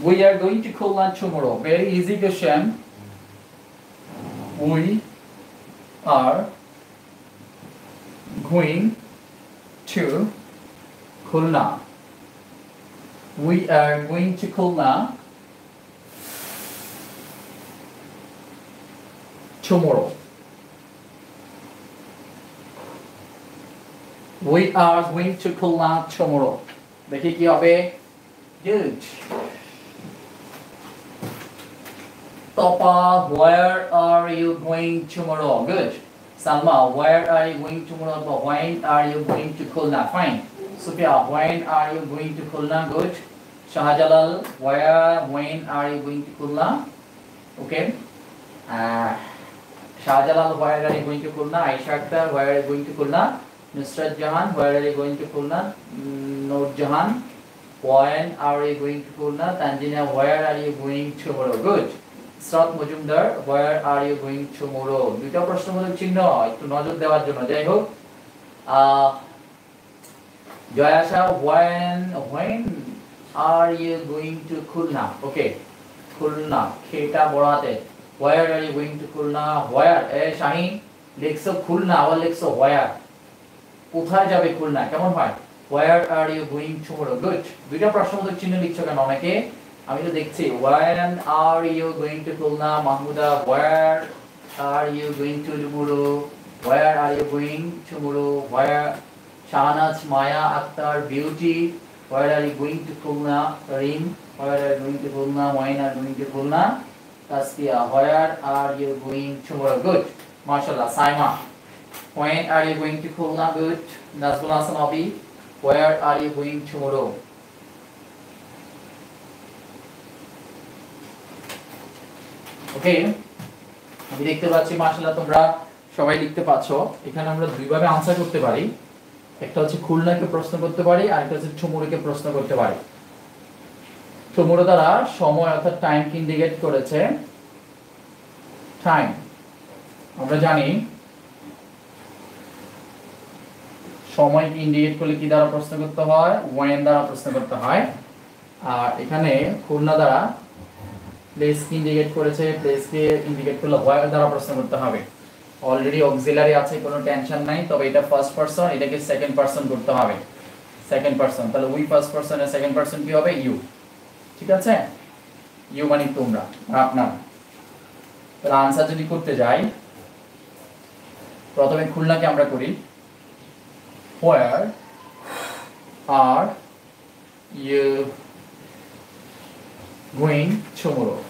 We are going to Kullan tomorrow. Very easy question. We are going to Khulna. We are going to Khulna tomorrow. We are going to Khulna tomorrow. দেখি কি হবে Good. Topa, where are you going tomorrow? Good. Salma, where are you going tomorrow? When are you going to Khulna? Fine. Sophia, when are you going to Khulna? Good. Shahjalal, where, when are you going to Khulna? Okay. Uh, Shahjalal, where are you going to Khulna? Aisha Akhtar, where are you going to Khulna? Nusrat Jahan, where are you going to Khulna? Mm, Noor Jahan, when are you going to Khulna? Tanjina, where are you going tomorrow? Good. সৎ Majumdar where are you going tomorrow দুইটা প্রশ্নবোধক চিহ্ন একটু নজর দেওয়ার জন্য যাই হোক Joyasha when when, are you going to Khulna? Okay Khulna, খেটা বড়াতে। Where are you going to Khulna? Where a Shahin, লিখছো খুলনা, আবার লিখছো ওয়ার কোথায় যাবে খুলনা? কেমন হয়? Where are you going tomorrow good দুইটা প্রশ্নবোধক চিহ্ন লিখছো কেন অনেকে? আমি তো দেখছি when are you going to Khulna? Mahmuda where are you going to tomorrow? where are you going tomorrow? where Shahnaj Maya Akter Beauty where are you going to Khulna Rim where are you going to Khulna are going to Khulna Taskia where are you going tomorrow good মাশাআল্লাহ Saima when are you going to Khulna good Nazmul Hasan where are you going tomorrow okay আমি দেখতে পাচ্ছি মাশাআল্লাহ তোমরা সবাই লিখতে পাচ্ছো এখানে আমরা দুইভাবে আনসার করতে পারি একটা হচ্ছে খুলনাকে প্রশ্ন করতে পারি আর একটা হচ্ছে ঠুমুরুকে প্রশ্ন করতে পারি। ঠুমুরু দ্বারা সময় অর্থাৎ টাইম কি ইন্ডিকেট করেছে। টাইম আমরা জানি। সময় ইন্ডিকেট করলে কি দ্বারা প্রশ্ন করতে হয়? ওয়েন দ্বারা প্রশ্ন করতে হয়। আর এখানে খুলনা দ্বারা প্লেস কি ইন্ডিকেট করেছে প্লেস কে ইন্ডিকেট করলে হোয়ার দ্বারা প্রশ্ন করতে হবে। অলরেডি অক্সিলারি আছে, কোনো টেনশন নাই, তবে এটা ফার্স্ট পারসন এটাকে সেকেন্ড পারসন করতে হবে। সেকেন্ড পারসন তাহলে we first person second person কি হবে? ইউ ঠিক আছে? ইউ মানে তোমরা আপনার। তাহলে আনসার যদি করতে যাই, প্রথমে খুলনাকে আমরা করি। Where are you going tomorrow?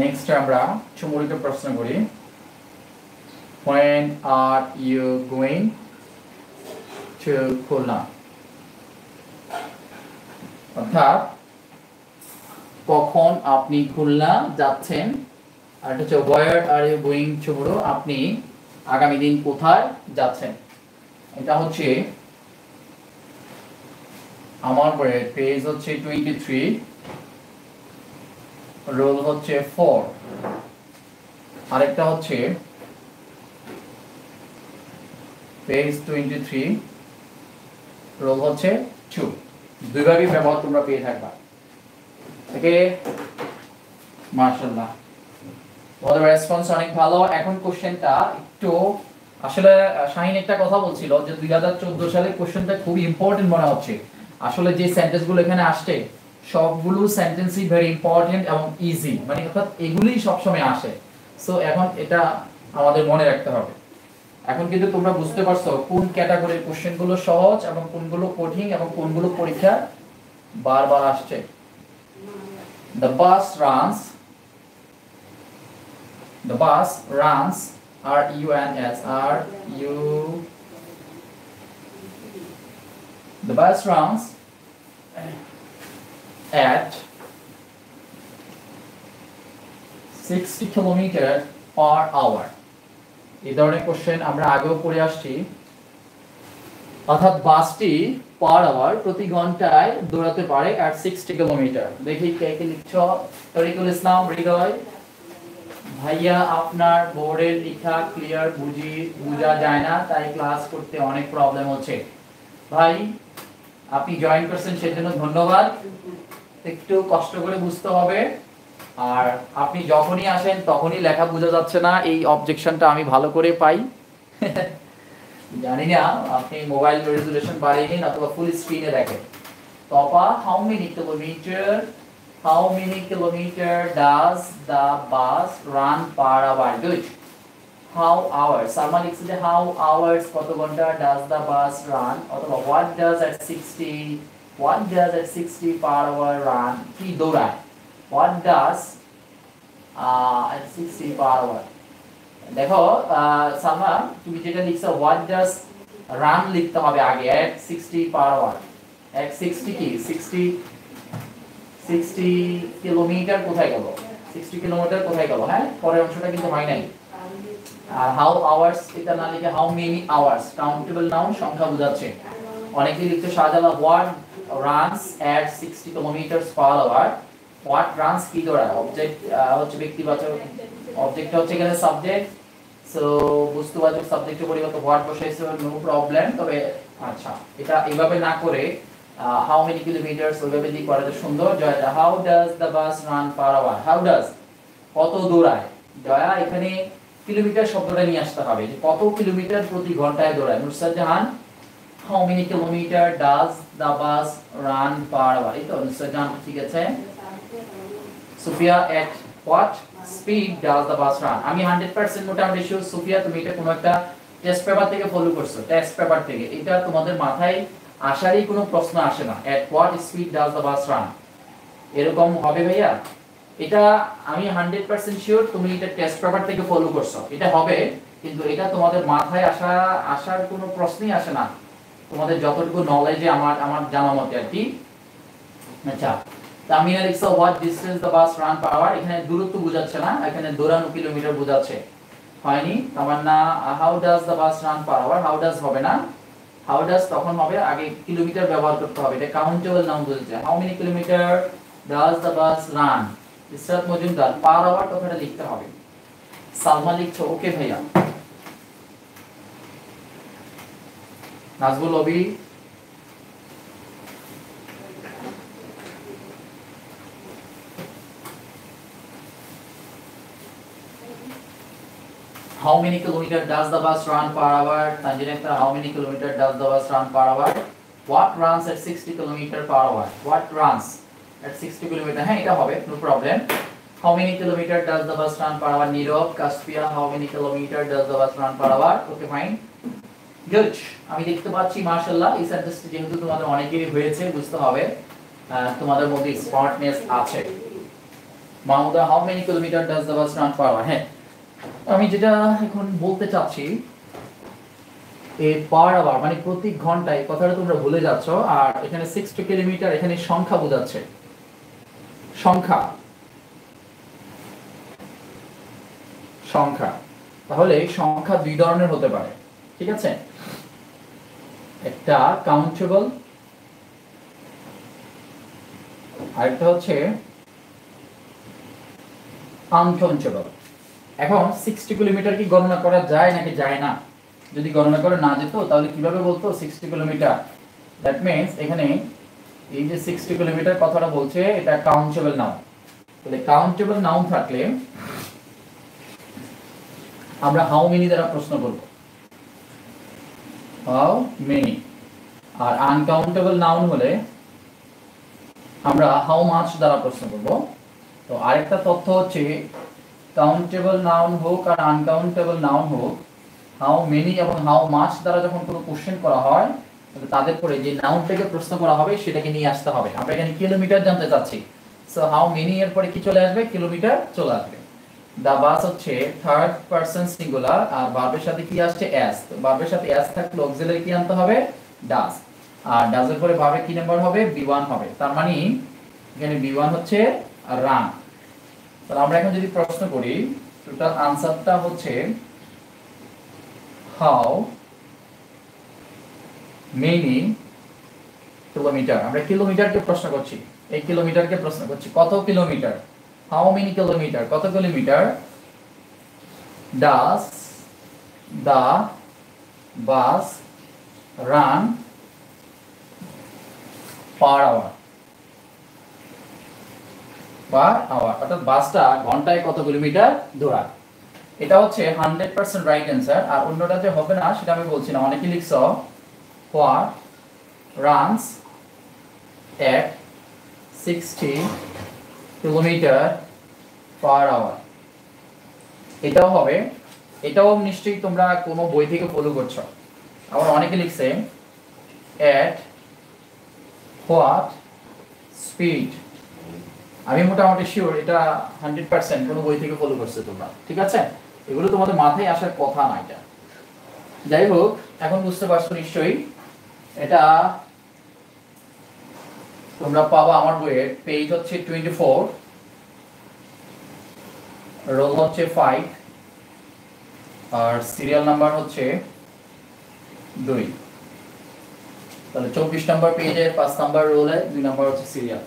Next আমরা চুমুরিকে প্রশ্ন করি। When are you going to Khulna অর্থাৎ, কখন আপনি খুলনা যাচ্ছেন? আর এটা হচ্ছে, where are you going tomorrow আপনি আগামী দিন কোথায় যাচ্ছেন? এটা হচ্ছে আমার পেজ হচ্ছে টোয়েন্টি থ্রি রোল হচ্ছে ফোর। আরেকটা হচ্ছে পেজ টোয়েন্টি থ্রি, রোল হচ্ছে টু। দুইভাবেই ব্যবহার তোমরা পেয়ে থাকবা। মার্শাল্লাহ তোমাদের রেসপন্স অনেক ভালো। এখন কোশ্চেনটা একটু, আসলে শাহিন একটা কথা বলছিল যে দুই হাজার চোদ্দ সালে কোশ্চেনটা খুব ইম্পর্টেন্ট মনে হচ্ছে। আসলে যে সেন্টেন্সগুলো এখানে আসছে সবগুলো সেন্টেন্সই ভেরি ইম্পর্টেন্ট এবং ইজি মানে অর্থাৎ এগুলোই সবসময় আসে। সো এখন এটা আমাদের মনে রাখতে হবে। এখন কিন্তু তোমরা বুঝতে পারছ কোন ক্যাটাগরির কোশ্চেনগুলো সহজ এবং কোনগুলো কঠিন এবং কোনগুলো পরীক্ষা বারবার আসছে। The bus runs The bus runs আর U N S, R U The bus runs at 60 kilometer per hour. এই ধরনের কোশ্চেন আমরা আগেও পড়ে আসছি। অর্থাৎ বাসটি পার আওয়ার প্রতি ঘন্টায় দৌড়াতে পারে অ্যাট সিক্সটি কিলোমিটার দেখি কে কে লিখছ? তরিকুল ইসলাম, হৃদয়। ভাইয়া, আপনার বোর্ডের লেখা ক্লিয়ার বুঝি, বোঝা যায় না, তাই ক্লাস করতে অনেক প্রবলেম হচ্ছে। ভাই, আপনি জয়েন করছেন, সেজন্য ধন্যবাদ। একটু কষ্ট করে বুঝতে হবে আর আপনি যখনই আসেন, তখনই লেখা বোঝা যাচ্ছে না এই অবজেকশনটা আমি ভালো করে পাই জানি না, আপনি মোবাইল রেজুলেশন বাড়িয়ে নিন অথবা ফুল স্ক্রিনে দেখেন Topa how many kilometre How many kilometer does the bus run per hour? Good. How hours? Salman লিখছে যে, how hours কত ঘণ্টা does the বাস রান অথবা what does at 60 what does at 60 per hour run? কি দৌড়ায়? What does uh, at 60 per? দেখো সালমা তুমি যেটা লিখছো হোয়াট ডাজ রান লিখতে হবে আগে এট 60 পার আওয়ার এট 60 কি 60 60 কিলোমিটার কোথায় গেল? 60 কিলোমিটার কোথায় গেল? হ্যাঁ? পরের অংশটা কিন্তু হয় নাই। আর হাউ আওয়ার্স এটা না লিখে how many hours countable noun সংখ্যা বোঝাচ্ছে। অনেকে লিখতে Shahjalal what runs at 60 kilometre per hour what runs কি ধরা? অবজেক্ট হচ্ছে ব্যক্তিবাচক অবজেক্ট হচ্ছে এখানে সাবজেক্ট সো বস্তুবাচক সাবজেক্টের পরিবর্তে হোয়াট বসাইছো নো প্রবলেম তবে আচ্ছা এটা এইভাবে না করে হাউ মেনি কিলোমিটারস ওইভাবে দিয়ে করাটা সুন্দর। Joya how does the bus run per hour how does কত দৌড়ায়? জয়া, এখানে কিলোমিটার শব্দটা নিয়ে আসতে হবে। যে কত কিলোমিটার প্রতি ঘন্টায় দৌড়ায়? Nusrat Jahan how many kilometre does the bus run per hour এই তো জাহান ঠিক আছে? Sufia at what speed does the bus run? আমি 100% মোটামুটি শিওর সুফিয়া, তুমি এটা কোনো একটা টেস্ট পেপার থেকে ফলো করছ টেস্ট পেপার থেকে। এটা তোমাদের মাথায় আসারই কোনো প্রশ্ন আসে না at what speed does the bus run? এরকম হবে ভাইয়া? এটা আমি 100% শিওর তুমি এটা টেস্ট পেপার থেকে ফলো করছ। এটা হবে, কিন্তু এটা তোমাদের মাথায় আসা, আসার কোনো প্রশ্নই আসে না। তোমাদের যতটুকু নলেজে আমার আমার জানা মতে আর কি। আচ্ছা তামিনা লিখছে what distance the bus run per এখানে দূরত্ব বোঝাচ্ছে না, এখানে দৌড়ানো কিলোমিটার বোঝাচ্ছে। হয়নি? Tamanna how does the bus run per how does হবে না? হাউ ডাজ তখন হবে? আগে কিলোমিটার ব্যবহার করতে হবে। এটা কাউন্টেবল নাম বলছে। How many kilometre does the bus run Israt Majumdar per hour কথাটা লিখতে হবে। সালমা লিখছো ওকে ভাইয়া। নাজবুল অবি How many kilometer does the bus run per hour? Tanjira Akhtar, how many kilometer does the bus run per hour? What runs at 60 kilometer per hour? What runs at 60 kilometer? হ্যাঁ এটা হবে no problem. How many kilometer does the bus run per hour? Nirav, Kaspia, how many kilometer does the bus run per hour? Okay fine. Good. আমি দেখতে পাচ্ছি, মাশাআল্লাহ, এই যেহেতু তোমাদের অনেকেরই হয়েছে, বুঝতে হবে। তোমাদের মধ্যে স্মার্টনেস আছে। Mahmuda how many kilometre does the bus run per হ্যাঁ আমি যেটা এখন বলতে চাচ্ছি এই পার আওয়ার মানে প্রতি ঘন্টায়, কথাটা তোমরা ভুলে যাচ্ছ, আর এখানে সিক্সটি কিলোমিটার এখানে সংখ্যা বোঝাচ্ছে। সংখ্যা। সংখ্যা। তাহলে সংখ্যা দুই ধরনের হতে পারে, ঠিক আছে? একটা কাউন্টেবল আরেকটা হচ্ছে আনকাউন্টেবল এখন সিক্সটি কিলোমিটার কি গণনা করা যায় নাকি যায় না? যদি গণনা করে না যেত, তাহলে কীভাবে বলতো সিক্সটি কিলোমিটার দ্যাট মিনস এখানে এই যে সিক্সটি কিলোমিটার কথাটা বলছে, এটা কাউন্টেবল নাউন তাহলে কাউন্টেবল নাউন থাকলে আমরা হাউ মেনি দ্বারা প্রশ্ন করব? হাউ মেনি আর আনকাউন্টেবল নাউন হলে আমরা হাউ মাছ দ্বারা প্রশ্ন করব। তো আরেকটা তথ্য হচ্ছে কাউন্টেবল নাউন হোক আর আনকাউন্টেবল নাউন হোক হাউ মেনি এবং হাউ মাছ দ্বারা যখন কোনো কোশ্চেন করা হয়, তাহলে তাদের পরে যে নাউনটাকে প্রশ্ন করা হবে সেটাকে নিয়ে আসতে হবে। আমরা এখানে কিলোমিটার জানতে চাচ্ছি। সো হাউ মেনি এর পরে কি চলে আসবে? কিলোমিটার চলে আসবে। দা বাস হচ্ছে থার্ড পারসন সিঙ্গুলার আর ভার্বের সাথে কি আসছে? এস তো সাথে এস থাকলে অক্সিলারি কি আনতে হবে? ডাস আর ডাজের পরে ভার্বে কি নাম্বার হবে? বি1 হবে। তার মানে এখানে বি1 হচ্ছে রান তাহলে আমরা এখন যদি প্রশ্ন করি টোটাল আনসারটা হচ্ছে হাউ মেনি কিলোমিটার আমরা কিলোমিটারকে প্রশ্ন করছি। এই কিলোমিটারকে প্রশ্ন করছি। কত কিলোমিটার হাউ মেনি কিলোমিটার কত kilometre does the bus run per hour per hour অর্থাৎ বাসটা ঘন্টায় কত কিলোমিটার দৌড়ায়? এটা হচ্ছে হান্ড্রেড পার্সেন্ট রাইট অ্যান্সার আর অন্যটা যে হবে না, সেটা আমি বলছি না। অনেকে লিখছ what runs at 60 kilometre per hour এটাও হবে, এটাও নিশ্চয়ই তোমরা কোনো বই থেকে ফলো করছ। আবার অনেকে লিখছে, at what স্পিড আমি মোটামুটি শিওর এটা হান্ড্রেড পার্সেন্ট কোনো বই থেকে ফলো করছে তোমরা, ঠিক আছে? এগুলো তোমাদের মাথায় আসার কথা না এটা। যাই হোক, এখন বুঝতে পারছ নিশ্চয়ই, এটা তোমরা পাবা আমার বইয়ে পেজ হচ্ছে টোয়েন্টি ফোর রোল হচ্ছে ফাইভ আর সিরিয়াল নাম্বার হচ্ছে দুই। তাহলে চব্বিশ নম্বর পেজে পাঁচ নাম্বার রোলে দুই নাম্বার হচ্ছে সিরিয়াল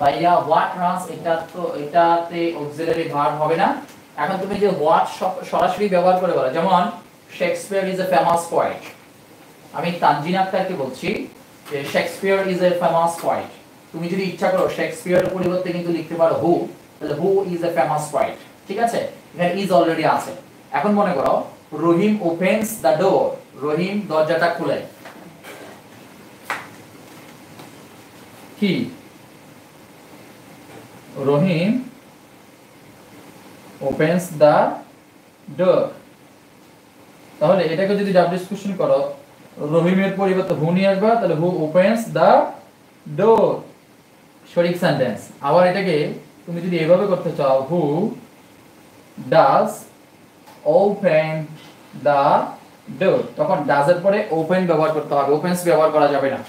ভাইয়া হোয়াট রানস এটা তো, এটাতে অক্সিলারি ভার্ব হবে না। এখন তুমি যে হোয়াট সরাসরি ব্যবহার করে বলো, যেমন Shakespeare is a famous poet আমি তানজিন আক্তারকে বলছি যে Shakespeare is a famous poet তুমি যদি ইচ্ছা করো শেক্সপিয়ারের পরিবর্তে কিন্তু লিখতে পারো হু তাহলে who is a famous poet ঠিক আছে? এখানে ইজ অলরেডি আছে। এখন মনে করো, রহিম ওপেন্স দ্য ডোর রহিম দরজাটা খুলে। কি? রহিম ওপেন্স দ্য ডোর তাহলে এটাকে যদি ডাব্লিউএস কোশ্চেন করো রহিমের পরিবর্তে হু নিয়ে আসবা, তাহলে হু ওপেন্স দ্য ডোর সঠিক সেন্টেন্স আবার এটাকে তুমি যদি এভাবে করতে চাও, who does open the door তখন ডাজ এর পরে ওপেন ব্যবহার করতে হবে। ওপেন্স ব্যবহার করা যাবে না।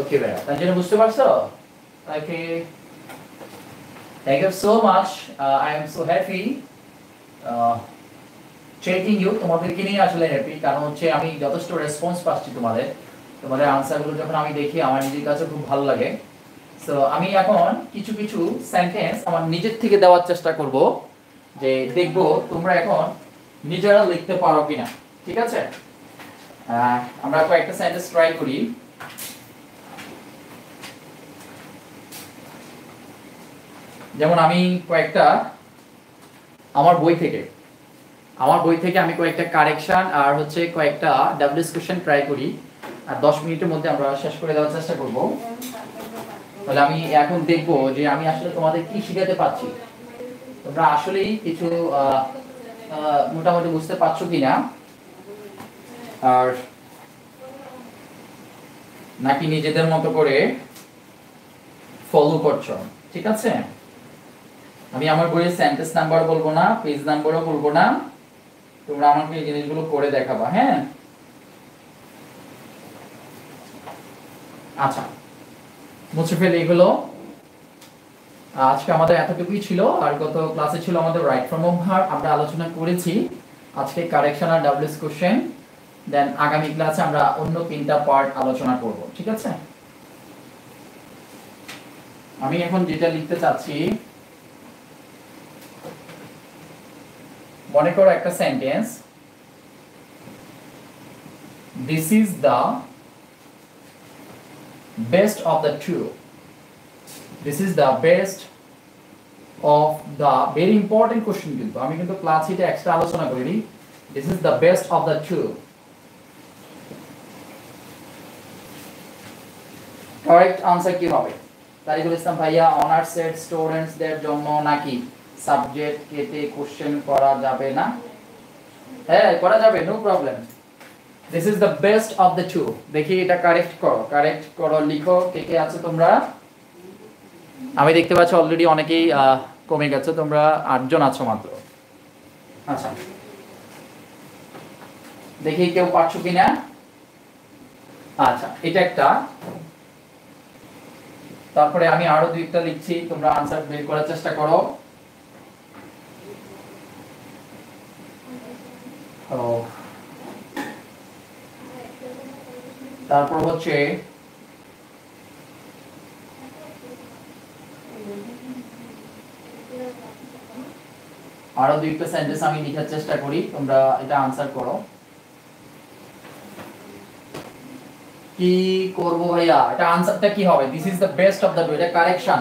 ওকে ভাইয়া, তার জন্য বুঝতে পারছ? Okay thank you so much I am so happy checking you তোমাদেরকে নিয়ে আসলে হ্যাপি কারণ হচ্ছে আমি যথেষ্ট রেসপন্স পাচ্ছি তোমাদের। তোমাদের আনসারগুলো যখন আমি দেখি, আমার নিজের কাছে খুব ভালো লাগে। সো আমি এখন কিছু কিছু সেন্টেন্স আমার নিজের থেকে দেওয়ার চেষ্টা করব, যে দেখব তোমরা এখন নিজেরা লিখতে পারো কিনা। ঠিক আছে? আমরা কয়েকটা সেন্টেন্স ট্রাই করি। যেমন আমি কয়েকটা আমার বই থেকে আমার বই থেকে আমি কয়েকটা কারেকশন আর হচ্ছে কয়েকটা ডাব্লিউএস কোশ্চেন ট্রাই করি। আর দশ মিনিটের মধ্যে আমরা শেষ করে দেওয়ার চেষ্টা করব। তাহলে আমি এখন দেখব যে আমি আসলে তোমাদের কি শিখাতে পারছি। তোমরা আসলেই কিছু মোটামুটি বুঝতে পারছ কিনা? আর নাকি নিজেদের মতো করে ফলো করছ, ঠিক আছে? আমি আমার বইয়ের সেন্টেন্স নাম্বার বলব না পেজ নাম্বারও বলব না। তোমরা আমাকে এই জিনিসগুলো করে দেখাবা হ্যাঁ? আচ্ছা মুছে ফেলে এগুলো। আজকে আমাদের এতটুকুই ছিল, আর গত ক্লাসে ছিল আমাদের রাইট ফ্রম হোম ভার্ব আমরা আলোচনা করেছি। আজকে কারেকশন আর ডাব্লিউএস কোশ্চেন দেন আগামী ক্লাসে আমরা অন্য তিনটা পার্ট আলোচনা করব, ঠিক আছে? আমি এখন যেটা লিখতে চাচ্ছি মনে করো একটা sentence this is the best of the two this is the best of the very important question কিন্তু। আমি কিন্তু ক্লাস এটা এক্সট্রা আলোচনা করিনি। This is the best of the two correct answer কি হবে? তারিকুল ইসলাম ভাইয়া অনার্সের স্টুডেন্টসদের জন্য নাকি? সাবজেক্ট কেটে কোশ্চেন করা যাবে না। হ্যাঁ করা যাবে no problem this is the best of the two দেখি এটা কারেক্ট করো। কারেক্ট করো, লিখো, কে কে আছে তোমরা? আমি দেখতে পাচ্ছি অলরেডি অনেকেই কমে গেছে, তোমরা আটজন আছো মাত্র। আচ্ছা। দেখি কেউ পারছ কিনা? আচ্ছা এটা একটা। তারপরে আমি আরও দুইটা লিখছি, তোমরা আনসার বের করার চেষ্টা করো। ও তারপর হচ্ছে আরও দুইটা সেন্টেন্স আমি লেখার চেষ্টা করি, তোমরা এটা আনসার করো। কি করব ভাইয়া? এটা আনসারটা কি হবে? This is the best of the এটা কারেকশন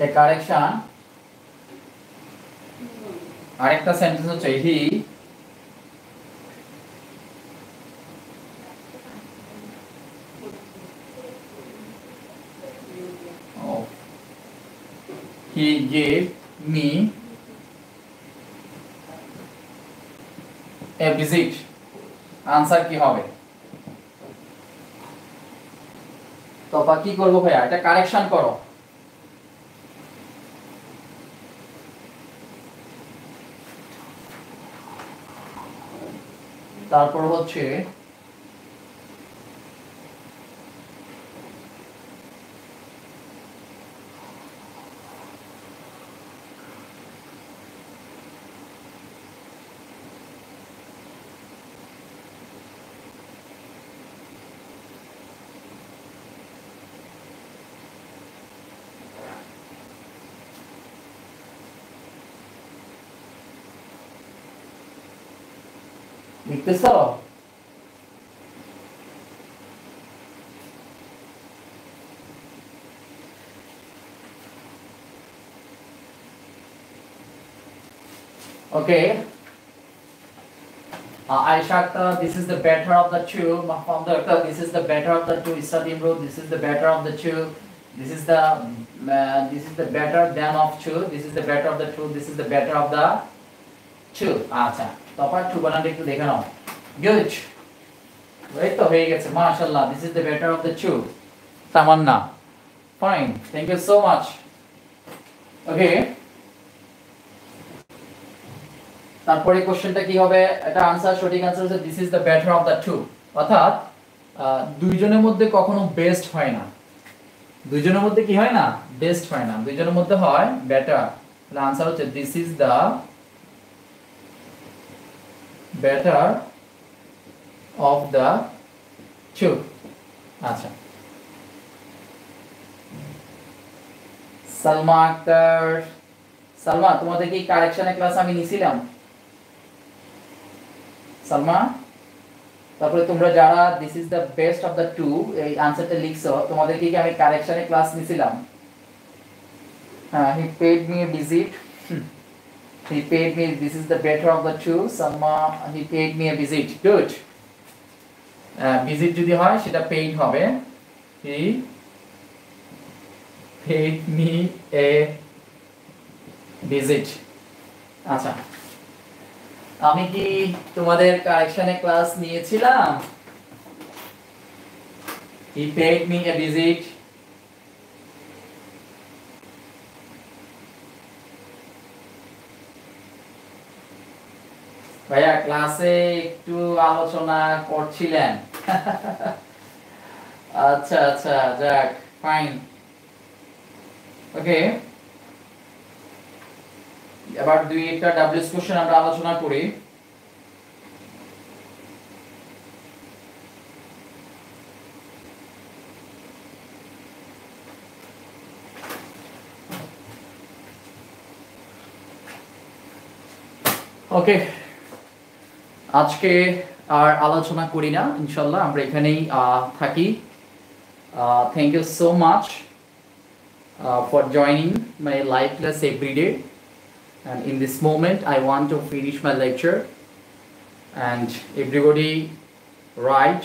the correction. আরেকটা সেন্টেন্স হচ্ছে he he gave me a visit. Answer কি হবে? তপা কি করব ভাইয়া? এটা কারেকশন করো। তারপর হচ্ছে লিখতেছ Okay. Uh, Aisha Akhtar, this is the better of the two. Mahmoud Akhtar, this is the better of the two. Isad Imrud, this is the better of the two. This is the uh, this is the better than of two. This is the better of the two. This is the better of the two. আচ্ছা তফাৎ two বানানটা একটু দেখে নাও good এই this is the better of the two Tamanna. Fine thank you so much okay তারপরে কোশ্চেনটা কি হবে? এটা আনসার সঠিক আনসার হচ্ছে this is the better of the two অর্থাৎ দুইজনের মধ্যে কখনো বেস্ট হয় না। দুইজনের মধ্যে কি হয় না? বেস্ট হয় না। দুইজনের মধ্যে হয় বেটার তাহলে আনসার হচ্ছে this is the better of the two আচ্ছা সালমা আক্তার সালমা তোমাদের কি কারেকশনের ক্লাস আমি নিছিলাম সালমা তারপরে তোমরা যারা this is the best of the two এই আনসারটা লিখছো তোমাদের কি আমি কারেকশনের ক্লাস নিছিলাম হ্যাঁ he paid me a visit He paid me, this is the better of the two. Salma, he paid me a visit. Good. Visit যদি হয়, সেটা paid হবে. He paid me a visit. আচ্ছা আমি কি তোমাদের কারেকশনে ক্লাস নিয়েছিলাম He paid me a visit. ভাইয়া ক্লাসে একটু আলোচনা করছিলেন আচ্ছা আচ্ছা যাক ফাইন ওকে এবার দুই একটা ডাব্লিউএস কোশ্চেন আমরা আলোচনা করি। ওকে আজকে আর আলোচনা করি না, ইনশাল্লাহ আমরা এখানেই থাকি। Thank you so much for joining my live class every day and in this moment, i want to finish my lecture. And everybody write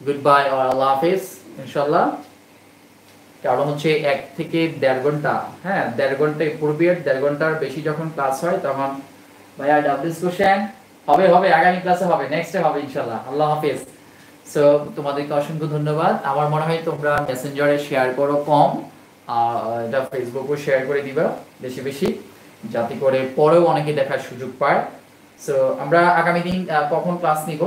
goodbye or allah hafiz, inshallah. কারণ হচ্ছে এক থেকে দেড় ঘণ্টা হ্যাঁ দেড় ঘণ্টা পূর্বের দেড় ঘণ্টার বেশি যখন ক্লাস হয়, তখন ভাইয়া ডাব্লিউএস কোশ্চেন হবে হবে, আগামী ক্লাসে হবে নেক্সটে হবে ইনশাল্লাহ আল্লাহ হাফেজ। সো তোমাদেরকে অসংখ্য ধন্যবাদ। আমার মনে হয় তোমরা মেসেঞ্জারে শেয়ার করো কম এটা ফেসবুকেও শেয়ার করে দিবা বেশি বেশি, যাতে করে পরেও অনেকে দেখার সুযোগ পায়। সো আমরা আগামী দিন কখন ক্লাস নিব?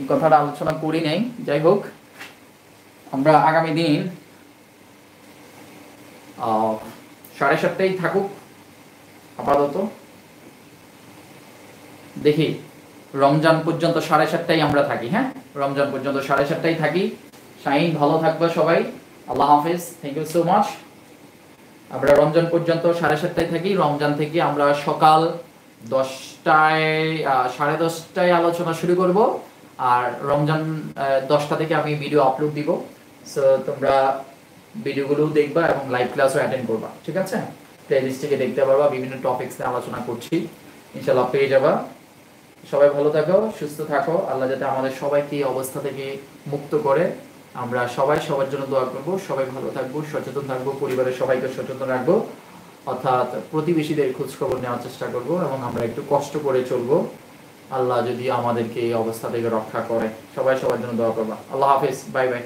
এই কথাটা আলোচনা করি নাই। যাই হোক, আমরা আগামী দিন সাড়ে সাতটাই থাকুক, আপাতত। দেখি, রমজান পর্যন্ত সাড়ে সাতটাই আমরা থাকি হ্যাঁ? রমজান পর্যন্ত সাড়ে সাতটাই থাকি। শাইন ভালো থাকবে সবাই। আল্লাহ হাফিজ। থ্যাংক ইউ সো মাচ আমরা রমজান পর্যন্ত সাড়ে সাতটায় থাকি। রমজান থেকে আমরা সকাল দশটায় সাড়ে দশটায় আলোচনা শুরু করব। আর রমজান দশটা থেকে আমি ভিডিও আপলোড দিব। সো তোমরা ভিডিওগুলোও দেখবা এবং লাইভ ক্লাসও অ্যাটেন্ড করবা। ঠিক আছে? প্লেলিস্ট থেকে দেখতে পারবা। বিভিন্ন টপিকস নিয়ে আলোচনা করছি। ইনশাল্লাহ পেয়ে যাবা। সবাই ভালো থাকো, সুস্থ থাকো। আল্লাহ যাতে আমাদের সবাইকে এই অবস্থা থেকে মুক্ত করে। আমরা সবাই সবার জন্য দোয়া করব, সবাই ভালো থাকব, সচেতন থাকব, পরিবারের সবাইকে সচেতন রাখব। অর্থাৎ প্রতিবেশীদের খোঁজখবর নেওয়ার চেষ্টা করব এবং আমরা একটু কষ্ট করে চলবো। আল্লাহ যদি আমাদেরকে এই অবস্থা থেকে রক্ষা করে, সবাই সবার জন্য দোয়া করব। আল্লাহ হাফিজ, বাই বাই।